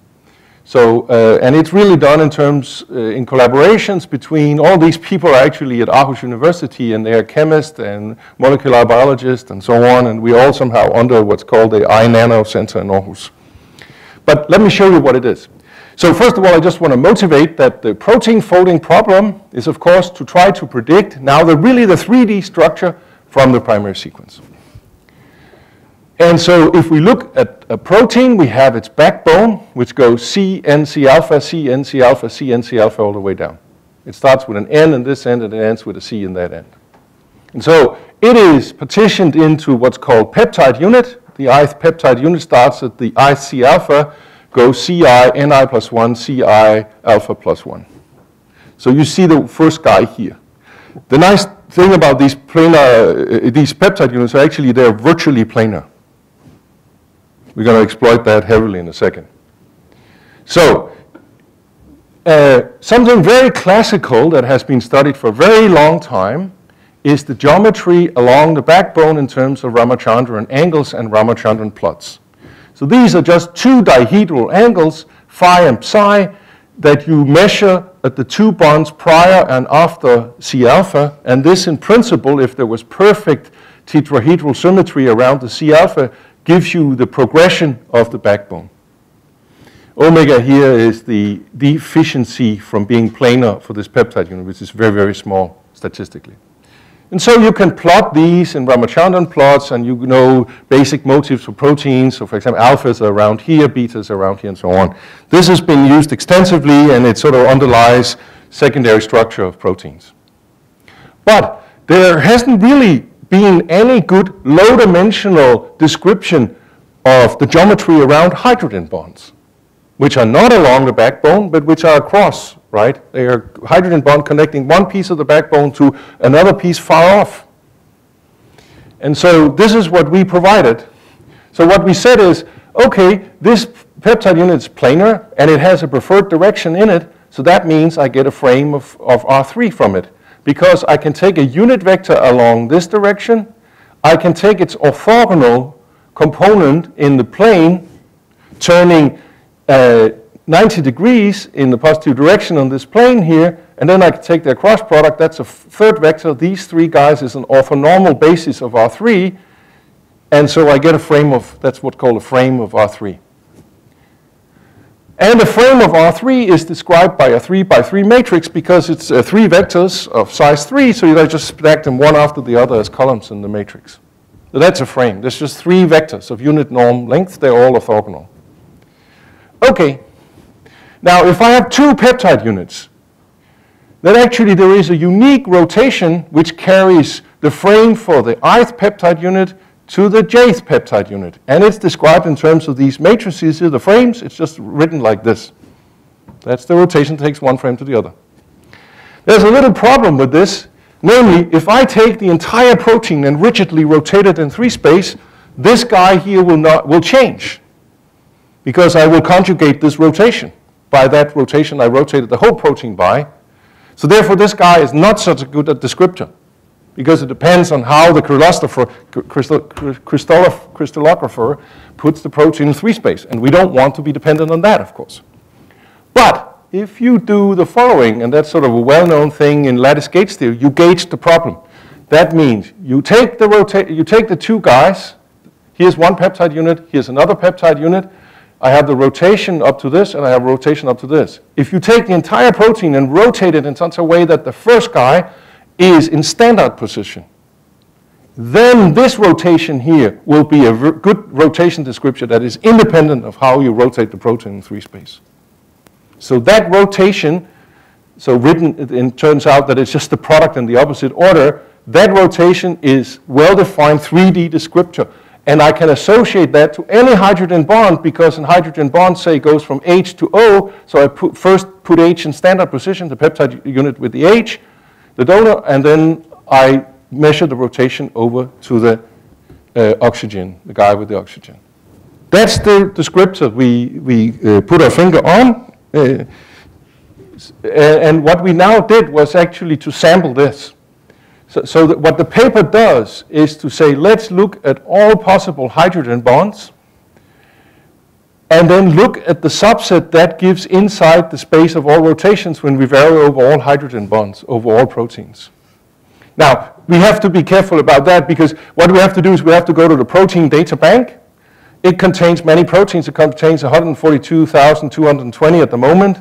So, uh, and it's really done in terms, uh, in collaborations between all these people actually at Aarhus University, and they are chemists and molecular biologists and so on, and we all somehow under what's called the iNano Center in Aarhus. But let me show you what it is. So first of all, I just want to motivate that the protein folding problem is, of course, to try to predict now the really the 3D structure from the primary sequence. And so if we look at a protein, we have its backbone, which goes C, N, C alpha, C, N, C alpha, C, N, C alpha all the way down. It starts with an N in this end, and it ends with a C in that end. And so it is partitioned into what's called peptide unit. The ith peptide unit starts at the ith C alpha, goes Ci, Ni plus 1, Ci alpha plus 1. So you see the first guy here. The nice thing about these planar, uh, these peptide units are actually they're virtually planar. We're going to exploit that heavily in a second. So, uh, something very classical that has been studied for a very long time is the geometry along the backbone in terms of Ramachandran angles and Ramachandran plots. So these are just two dihedral angles, phi and psi, that you measure at the two bonds prior and after C alpha. And this, in principle, if there was perfect tetrahedral symmetry around the C alpha, gives you the progression of the backbone. Omega here is the deficiency from being planar for this peptide unit, which is very, very small statistically. And so you can plot these in Ramachandran plots, and you know basic motifs for proteins. So, for example, alphas are around here, betas are around here, and so on. This has been used extensively, and it sort of underlies secondary structure of proteins. But there hasn't really been any good low-dimensional description of the geometry around hydrogen bonds, which are not along the backbone, but which are across, right? They are hydrogen bond connecting one piece of the backbone to another piece far off. And so this is what we provided. So what we said is, okay, this peptide unit is planar, and it has a preferred direction in it, so that means I get a frame of, of R3 from it because I can take a unit vector along this direction, I can take its orthogonal component in the plane, turning uh, 90 degrees in the positive direction on this plane here, and then I can take their cross product, that's a third vector. These three guys is an orthonormal basis of R3, and so I get a frame of, that's what's called a frame of R3. And the frame of R3 is described by a 3 by 3 matrix because it's uh, three vectors of size 3, so you just stack them one after the other as columns in the matrix. So that's a frame. There's just three vectors of unit norm length. They're all orthogonal. Okay. Now, if I have two peptide units, then actually there is a unique rotation which carries the frame for the ith peptide unit to the jth peptide unit. And it's described in terms of these matrices here, the frames. It's just written like this. That's the rotation takes one frame to the other. There's a little problem with this. Namely, if I take the entire protein and rigidly rotate it in three space, this guy here will, not, will change because I will conjugate this rotation. By that rotation, I rotated the whole protein by. So therefore, this guy is not such a good a descriptor because it depends on how the crystallographer puts the protein in three space. And we don't want to be dependent on that, of course. But if you do the following, and that's sort of a well-known thing in lattice gauge theory, you gauge the problem. That means you take the, rota- you take the two guys, here's one peptide unit, here's another peptide unit, I have the rotation up to this, and I have rotation up to this. If you take the entire protein and rotate it in such a way that the first guy is in standard position, then this rotation here will be a good rotation description that is independent of how you rotate the protein in three space. So that rotation, so written, it turns out that it's just the product in the opposite order. That rotation is well-defined 3D descriptor. And I can associate that to any hydrogen bond because in hydrogen bond, say, goes from H to O. So I put, first put H in standard position, the peptide unit with the H, the donor, and then I measure the rotation over to the uh, oxygen, the guy with the oxygen. That's the descriptor we, we uh, put our finger on. Uh, and what we now did was actually to sample this. So, so what the paper does is to say, let's look at all possible hydrogen bonds, and then look at the subset that gives inside the space of all rotations when we vary over all hydrogen bonds, over all proteins. Now, we have to be careful about that because what we have to do is we have to go to the protein data bank, it contains many proteins. It contains 142,220 at the moment.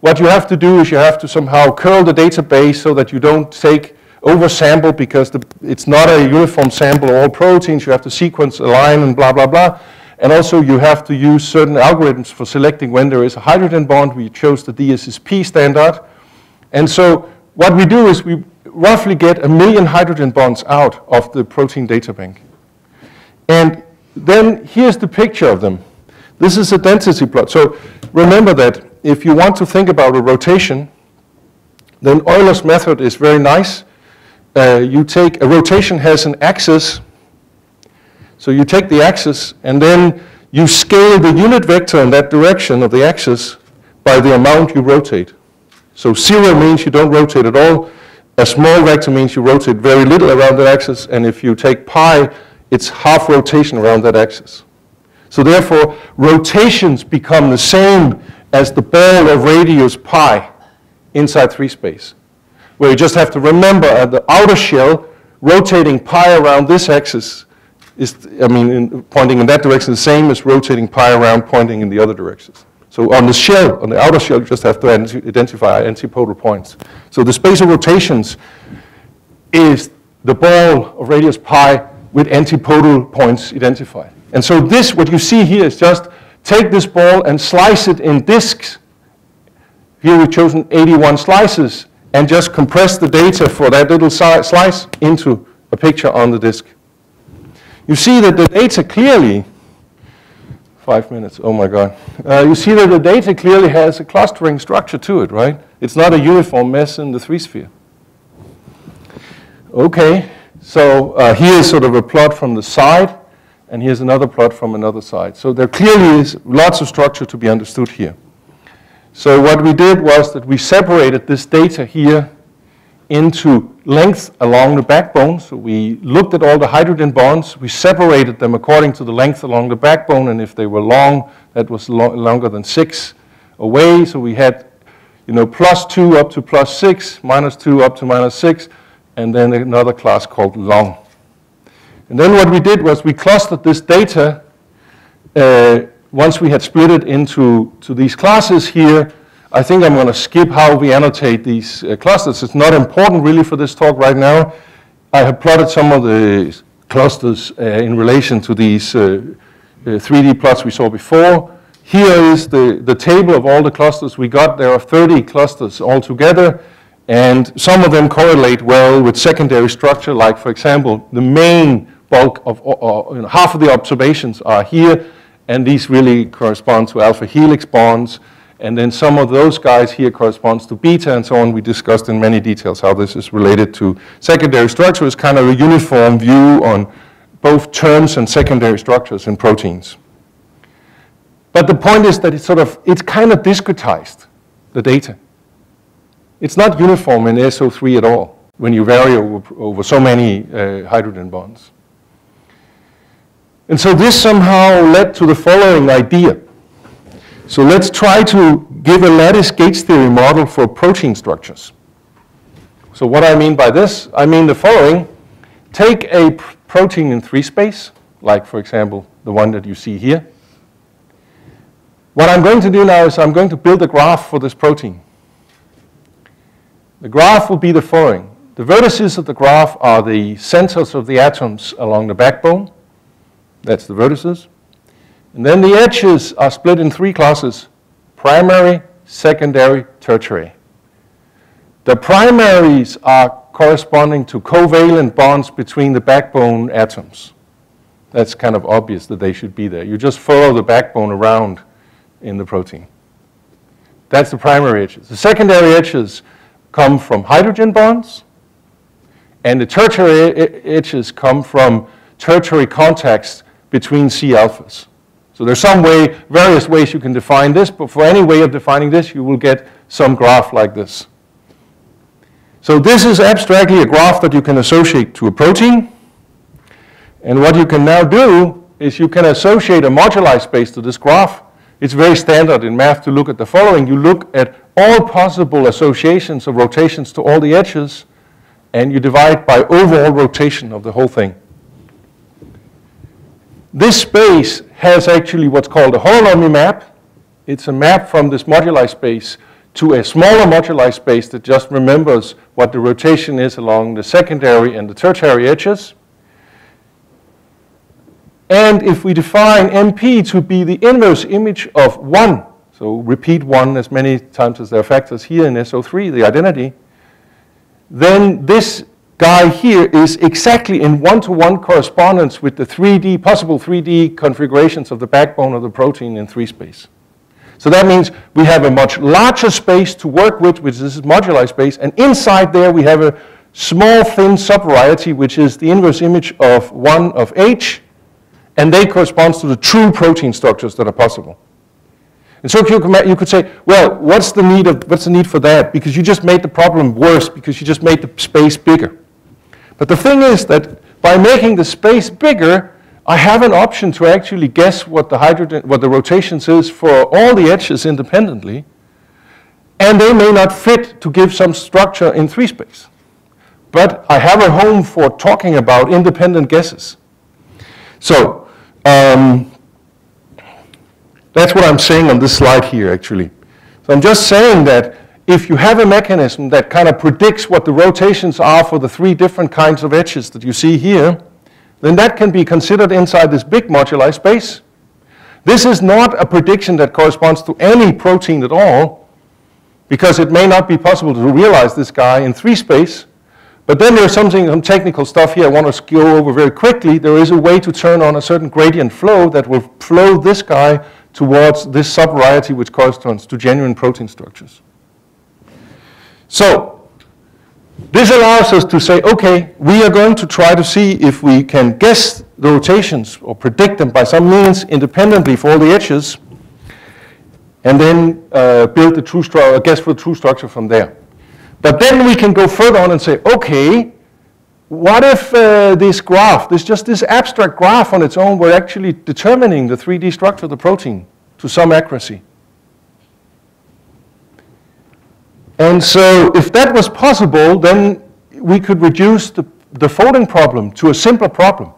What you have to do is you have to somehow curl the database so that you don't take oversample because the, it's not a uniform sample of all proteins. You have to sequence, align, and blah, blah, blah. And also you have to use certain algorithms for selecting when there is a hydrogen bond. We chose the DSSP standard. And so what we do is we roughly get a million hydrogen bonds out of the protein data bank. And then here's the picture of them. This is a density plot. So remember that if you want to think about a rotation, then Euler's method is very nice. Uh, you take, a rotation has an axis. So you take the axis and then you scale the unit vector in that direction of the axis by the amount you rotate. So zero means you don't rotate at all. A small vector means you rotate very little around that axis. And if you take pi, it's half rotation around that axis. So therefore, rotations become the same as the ball of radius pi inside 3 space, where you just have to remember at the outer shell, rotating pi around this axis is, I mean, in, pointing in that direction, the same as rotating pi around pointing in the other directions. So on the shell, on the outer shell, you just have to identify antipodal points. So the space of rotations is the ball of radius pi with antipodal points identified. And so this, what you see here is just take this ball and slice it in disks. Here we've chosen 81 slices and just compress the data for that little slice into a a picture on the disk. You see that the data clearly, five minutes, oh my God. Uh, you see that the data clearly has a clustering structure to it, right? It's not a uniform mess in the three sphere. Okay, so uh, here's sort of a plot from the side, and here's another plot from another side. So there clearly is lots of structure to be understood here. So what we did was that we separated this data here into length along the backbone. So we looked at all the hydrogen bonds. We separated them according to the length along the backbone. And if they were long, that was lo longer than six away. So we had, you know, plus two up to plus six, minus two up to minus six, and then another class called long. And then what we did was we clustered this data uh, once we had split it into to these classes here I think I'm going to skip how we annotate these uh, clusters. It's not important really for this talk right now. I have plotted some of the clusters uh, in relation to these uh, 3D uh, plots we saw before. Here is the, the table of all the clusters we got. There are 30 clusters altogether, and some of them correlate well with secondary structure, like, for example, the main bulk of you know, half of the observations are here, and these really correspond to alpha helix bonds. And then some of those guys here corresponds to beta and so on. We discussed in many details how this is related to secondary structure. It's kind of a uniform view on both terms and secondary structures in proteins. But the point is that it's sort of, it's kind of discretized, the data. It's not uniform in SO3 at all when you vary over, over so many uh, hydrogen bonds. And so this somehow led to the following idea. So let's try to give a lattice gauge theory model for protein structures. So what I mean by this, I mean the following. Take a protein in three space, like for example, the one that you see here. What I'm going to do now is I'm going to build a graph for this protein. The graph will be the following. The vertices of the graph are the centers of the atoms along the backbone. That's the vertices. And then the edges are split in three classes, primary, secondary, tertiary. The primaries are corresponding to covalent bonds between the backbone atoms. That's kind of obvious that they should be there. You just follow the backbone around in the protein. That's the primary edges. The secondary edges come from hydrogen bonds, and the tertiary edges come from tertiary contacts between C alphas. So there's some way, various ways you can define this, but for any way of defining this, you will get some graph like this. So this is abstractly a graph that you can associate to a protein. And what you can now do is you can associate a moduli space to this graph. It's very standard in math to look at the following. You look at all possible associations of rotations to all the edges, and you divide by overall rotation of the whole thing. This space has actually what's called a holonomy map. It's a map from this moduli space to a smaller moduli space that just remembers what the rotation is along the secondary and the tertiary edges. And if we define MP to be the inverse image of 1, so repeat 1 as many times as there are factors here in SO3, the identity, then this guy here is exactly in one-to-one -one correspondence with the 3D, possible 3D configurations of the backbone of the protein in three space. So that means we have a much larger space to work with, which is this moduli space, and inside there we have a small thin subvariety, which is the inverse image of 1 of H, and they correspond to the true protein structures that are possible. And so you could say, well, what's the need of what's the need for that? Because you just made the problem worse because you just made the space bigger. But the thing is that by making the space bigger, I have an option to actually guess what the hydrogen, what the rotations is for all the edges independently, and they may not fit to give some structure in three space. But I have a home for talking about independent guesses. So um, that's what I'm saying on this slide here, actually. So I'm just saying that if you have a mechanism that kind of predicts what the rotations are for the three different kinds of edges that you see here, then that can be considered inside this big moduli space. This is not a prediction that corresponds to any protein at all, because it may not be possible to realize this guy in three space, But then there's something, some technical stuff here I want to go over very quickly. There is a way to turn on a certain gradient flow that will flow this guy towards this subvariety which corresponds to genuine protein structures. So this allows us to say, okay, we are going to try to see if we can guess the rotations or predict them by some means independently for all the edges and then uh, build the true structure, a guess for the true structure from there. But then we can go further on and say, okay, what if uh, this graph, this just this abstract graph on its own, were actually determining the 3D structure of the protein to some accuracy? And so if that was possible, then we could reduce the, the folding problem to a simpler problem.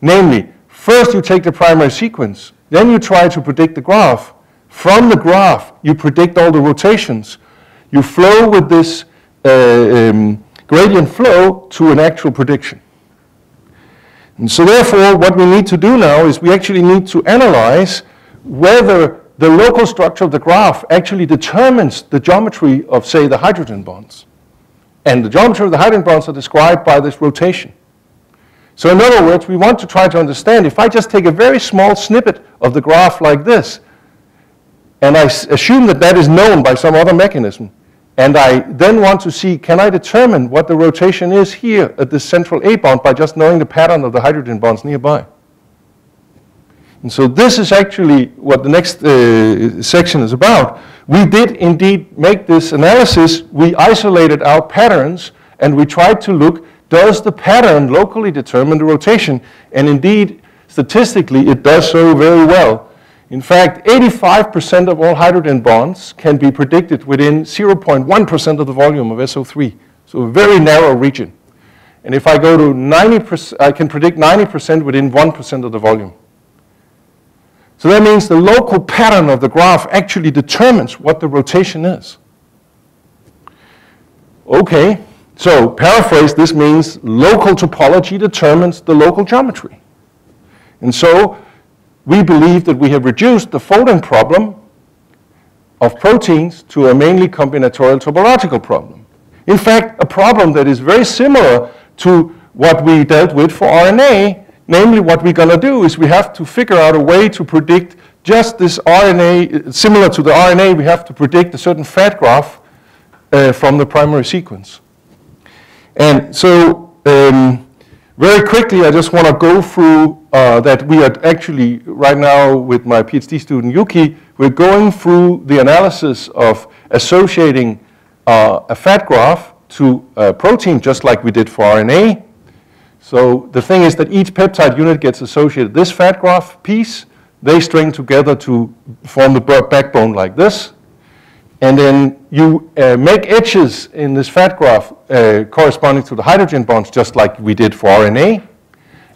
Namely, first you take the primary sequence, then you try to predict the graph. From the graph, you predict all the rotations. You flow with this uh, um, gradient flow to an actual prediction. And so therefore, what we need to do now is we actually need to analyze whether the local structure of the graph actually determines the geometry of, say, the hydrogen bonds. And the geometry of the hydrogen bonds are described by this rotation. So in other words, we want to try to understand, if I just take a very small snippet of the graph like this, and I assume that that is known by some other mechanism, and I then want to see, can I determine what the rotation is here at this central A bond by just knowing the pattern of the hydrogen bonds nearby? And so this is actually what the next uh, section is about. We did indeed make this analysis. We isolated our patterns and we tried to look, does the pattern locally determine the rotation? And indeed, statistically, it does so very well. In fact, 85% of all hydrogen bonds can be predicted within 0.1% of the volume of SO3, so a very narrow region. And if I go to 90%, I can predict 90% within 1% of the volume. So that means the local pattern of the graph actually determines what the rotation is. Okay, so paraphrase, this means local topology determines the local geometry. And so we believe that we have reduced the folding problem of proteins to a mainly combinatorial topological problem. In fact, a problem that is very similar to what we dealt with for RNA, namely what we're going to do is we have to figure out a way to predict just this RNA, similar to the RNA, we have to predict a certain fat graph uh, from the primary sequence. And so um, very quickly, I just want to go through uh, that we are actually, right now with my PhD student Yuki, we're going through the analysis of associating uh, a fat graph to a protein just like we did for RNA. So the thing is that each peptide unit gets associated. This fat graph piece, they string together to form the backbone like this. And then you uh, make edges in this fat graph uh, corresponding to the hydrogen bonds, just like we did for RNA.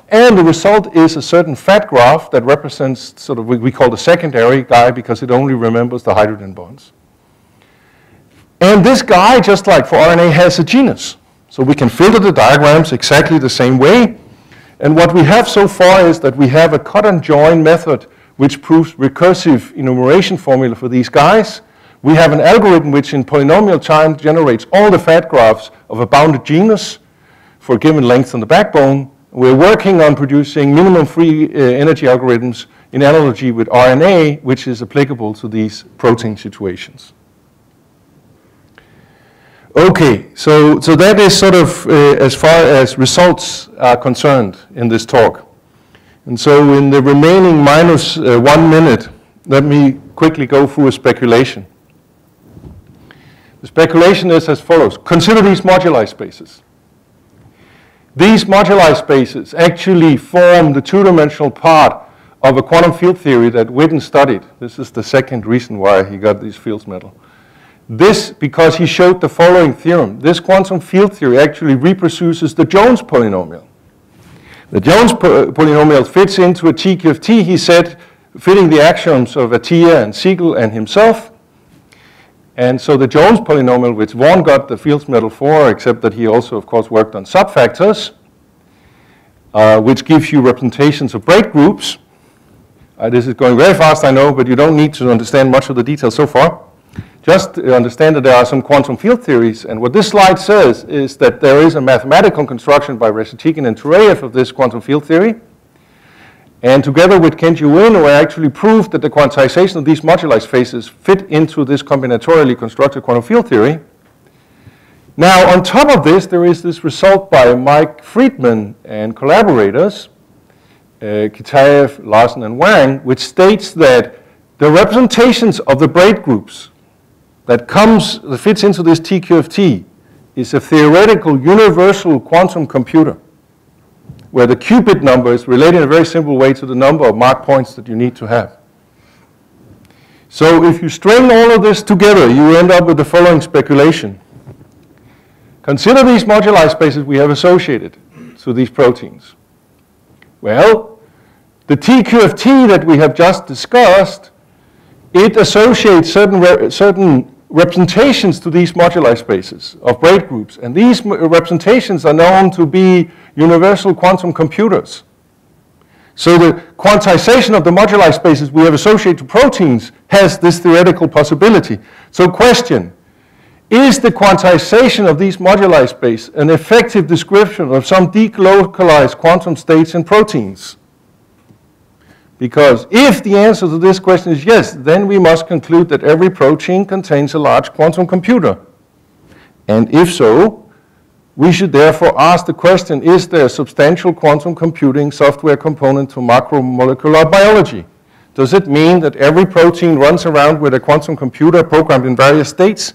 And the result is a certain fat graph that represents sort of what we call the secondary guy because it only remembers the hydrogen bonds. And this guy, just like for RNA, has a genus. So we can filter the diagrams exactly the same way. And what we have so far is that we have a cut and join method which proves recursive enumeration formula for these guys. We have an algorithm which in polynomial time generates all the fat graphs of a bounded genus for a given length on the backbone. We're working on producing minimum free uh, energy algorithms in analogy with RNA, which is applicable to these protein situations. Okay, so, so that is sort of uh, as far as results are concerned in this talk. And so in the remaining minus, uh, one minute, let me quickly go through a speculation. The speculation is as follows. Consider these moduli spaces. These moduli spaces actually form the two-dimensional part of a quantum field theory that Witten studied. This is the second reason why he got this Fields medal. This, because he showed the following theorem. This quantum field theory actually reproduces the Jones polynomial. The Jones polynomial fits into a TQFT, he said, fitting the axioms of Atiyah and Segal and himself. And so the Jones polynomial, which Vaughan got the Fields Medal for, except that he also, of course, worked on subfactors, uh, which gives you representations of braid groups. Uh, this is going very fast, I know, but you don't need to understand much of the details so far. Just understand that there are some quantum field theories. And what this slide says is that there is a mathematical construction by Reshetikhin and Turaev of this quantum field theory. And together with Kenji Ueno, I actually proved that the quantization of these moduli spaces fit into this combinatorially constructed quantum field theory. Now, on top of this, there is this result by Mike Freedman and collaborators, uh, Kitaev, Larsen, and Wang, which states that the representations of the braid groups that comes, that fits into this TQFT is a theoretical universal quantum computer where the qubit number is related in a very simple way to the number of marked points that you need to have. So if you string all of this together, you end up with the following speculation. Consider these moduli spaces we have associated to these proteins. Well, the TQFT that we have just discussed, it associates certain, certain representations to these moduli spaces of braid groups. And these uh, representations are known to be universal quantum computers. So the quantization of the moduli spaces we have associated to proteins has this theoretical possibility. So question, is the quantization of these moduli space an effective description of some delocalized quantum states in proteins? Because if the answer to this question is yes, then we must conclude that every protein contains a large quantum computer. And if so, we should therefore ask the question, is there a substantial quantum computing software component to macromolecular biology? Does it mean that every protein runs around with a quantum computer programmed in various states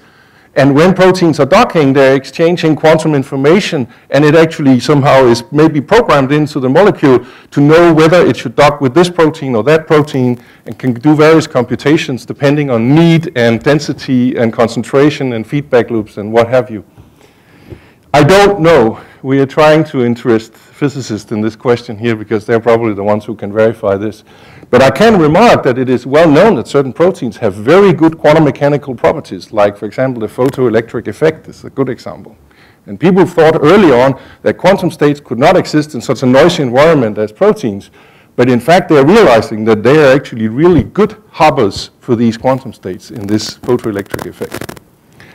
and when proteins are docking, they're exchanging quantum information, and it actually somehow is maybe programmed into the molecule to know whether it should dock with this protein or that protein, and can do various computations depending on need and density and concentration and feedback loops and what have you. I don't know. We are trying to interest physicists in this question here because they're probably the ones who can verify this. But I can remark that it is well known that certain proteins have very good quantum mechanical properties, like, for example, the photoelectric effect is a good example. And people thought early on that quantum states could not exist in such a noisy environment as proteins, but in fact they're realizing that they are actually really good harbors for these quantum states in this photoelectric effect.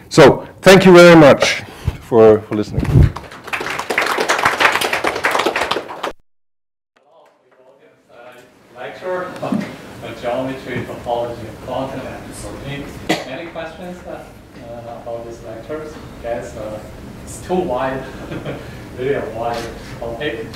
So thank you very much for, for listening. Geometry, topology, and quantum, and protein. Any questions uh, about these lectures? Guess uh, it's too wide, really a wide topic.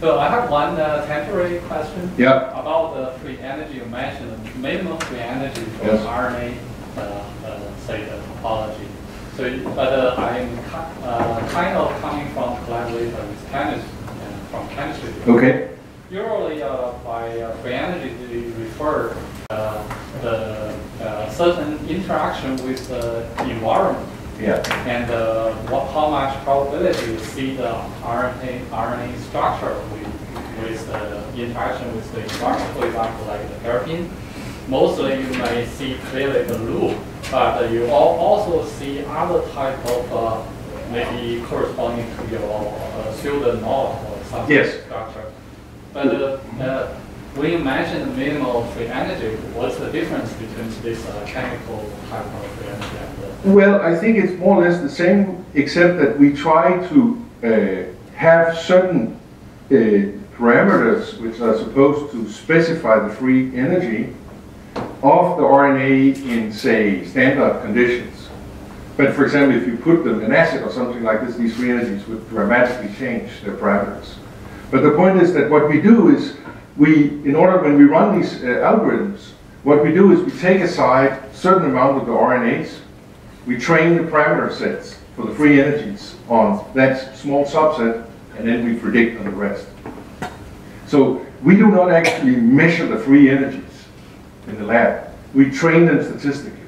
So I have one uh, temporary question yeah. about the free energy you mentioned, minimum free energy for yes. RNA, uh, uh, say the topology. So, but uh, I'm kind of coming from collaborator with chemistry, from chemistry. Okay usually uh, by uh, energy we refer uh, the uh, certain interaction with the environment. Yeah. And uh, what, how much probability you see the RNA, RNA structure with, with the interaction with the environment, for example, like the hairpin. Mostly you may see clearly the loop, but you also see other type of uh, maybe corresponding to your uh, pseudoknot or something yes. structure. But uh, you mentioned minimal free energy, what's the difference between this uh, chemical type of free energy Well, I think it's more or less the same, except that we try to uh, have certain uh, parameters which are supposed to specify the free energy of the RNA in, say, standard conditions. But for example, if you put them in acid or something like this, these free energies would dramatically change their parameters. But the point is that what we do is, we, in order, when we run these uh, algorithms, what we do is we take aside a certain amount of the RNAs, we train the parameter sets for the free energies on that small subset, and then we predict on the rest. So we do not actually measure the free energies in the lab. We train them statistically.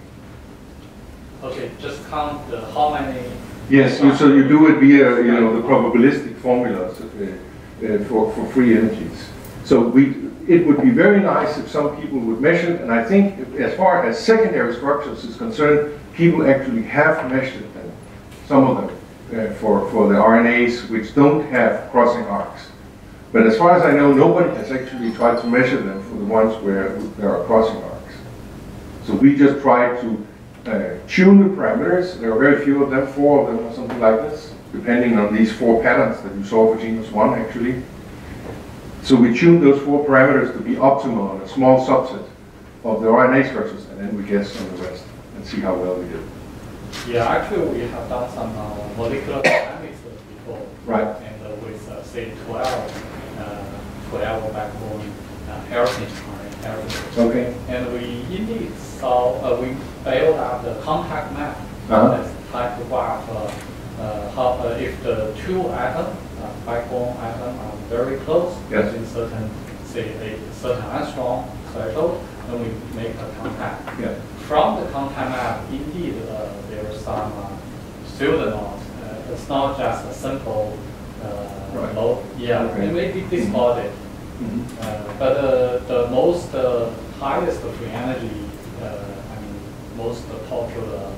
Okay, just count the how many. Yes, so you do it via you know the probabilistic formulas. Uh, uh, for, for free energies. So we, it would be very nice if some people would measure, it, and I think as far as secondary structures is concerned, people actually have measured them, some of them, uh, for, for the RNAs which don't have crossing arcs. But as far as I know, nobody has actually tried to measure them for the ones where there are crossing arcs. So we just try to uh, tune the parameters. There are very few of them, four of them or something like this, depending on these four patterns that you saw for genus 1 actually. So we tune those four parameters to be optimal on a small subset of the RNA structures, and then we guess on the rest and see how well we do. Yeah, actually, we have done some uh, molecular dynamics before. Right. And uh, with, uh, say, 12, uh, 12 backbone uh, heritage heritage. Okay. And we indeed saw, uh, we built up the contact map. Uh-huh. That's type uh, uh, how, uh, if the two atoms, uh, backbone atom are very close, Yes. within certain, say, a certain angstrom threshold, then we make a contact. Yeah. From the contact map, indeed, uh, there are some uh, pseudoknots. Uh, it's not just a simple uh, Right. low. Yeah, Okay. it may be disordered. Mhm. Uh, but uh, the most uh, highest free energy, uh, I mean, most popular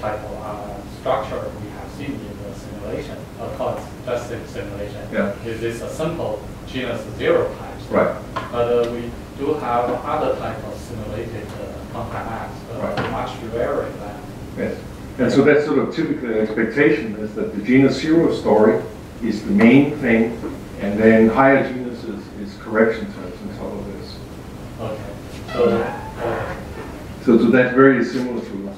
type of uh, structure we in the simulation, of course, just the simulation, Yeah. is this a simple genus zero type. Right. But uh, we do have other type of simulated uh, contact maps, uh, Right. much rarer than. Yes. And so that's sort of typical expectation is that the genus zero story is the main thing, and then higher genus is correction terms on top of this. Okay. So, uh, So, so that's very similar to,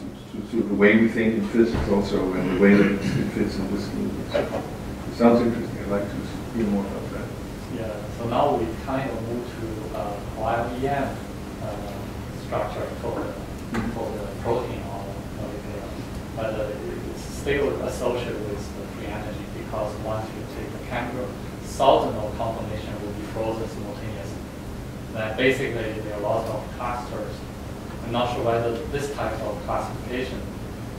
to, the way we think in physics also, and the way that it fits in this movie. So it sounds interesting. I'd like to hear more about that. Yeah, so now we kind of move to uh, YMEM uh, structure for the, for the protein or molecule. But uh, it's still associated with the free energy because once you take the chemical, solvent conformation will be frozen simultaneously. Then basically there are lots of clusters. I'm not sure whether this type of classification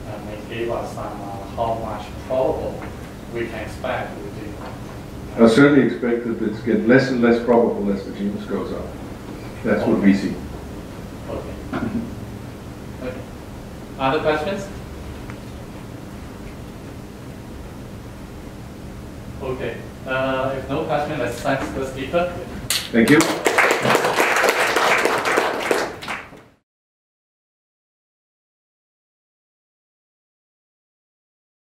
uh, may give us some uh, how much probable we can expect within. I certainly expect that it's getting less and less probable as the genus goes up. That's what we see. Okay. Okay. Other questions? Okay. Uh, if no question, let's thank the speaker. Thank you.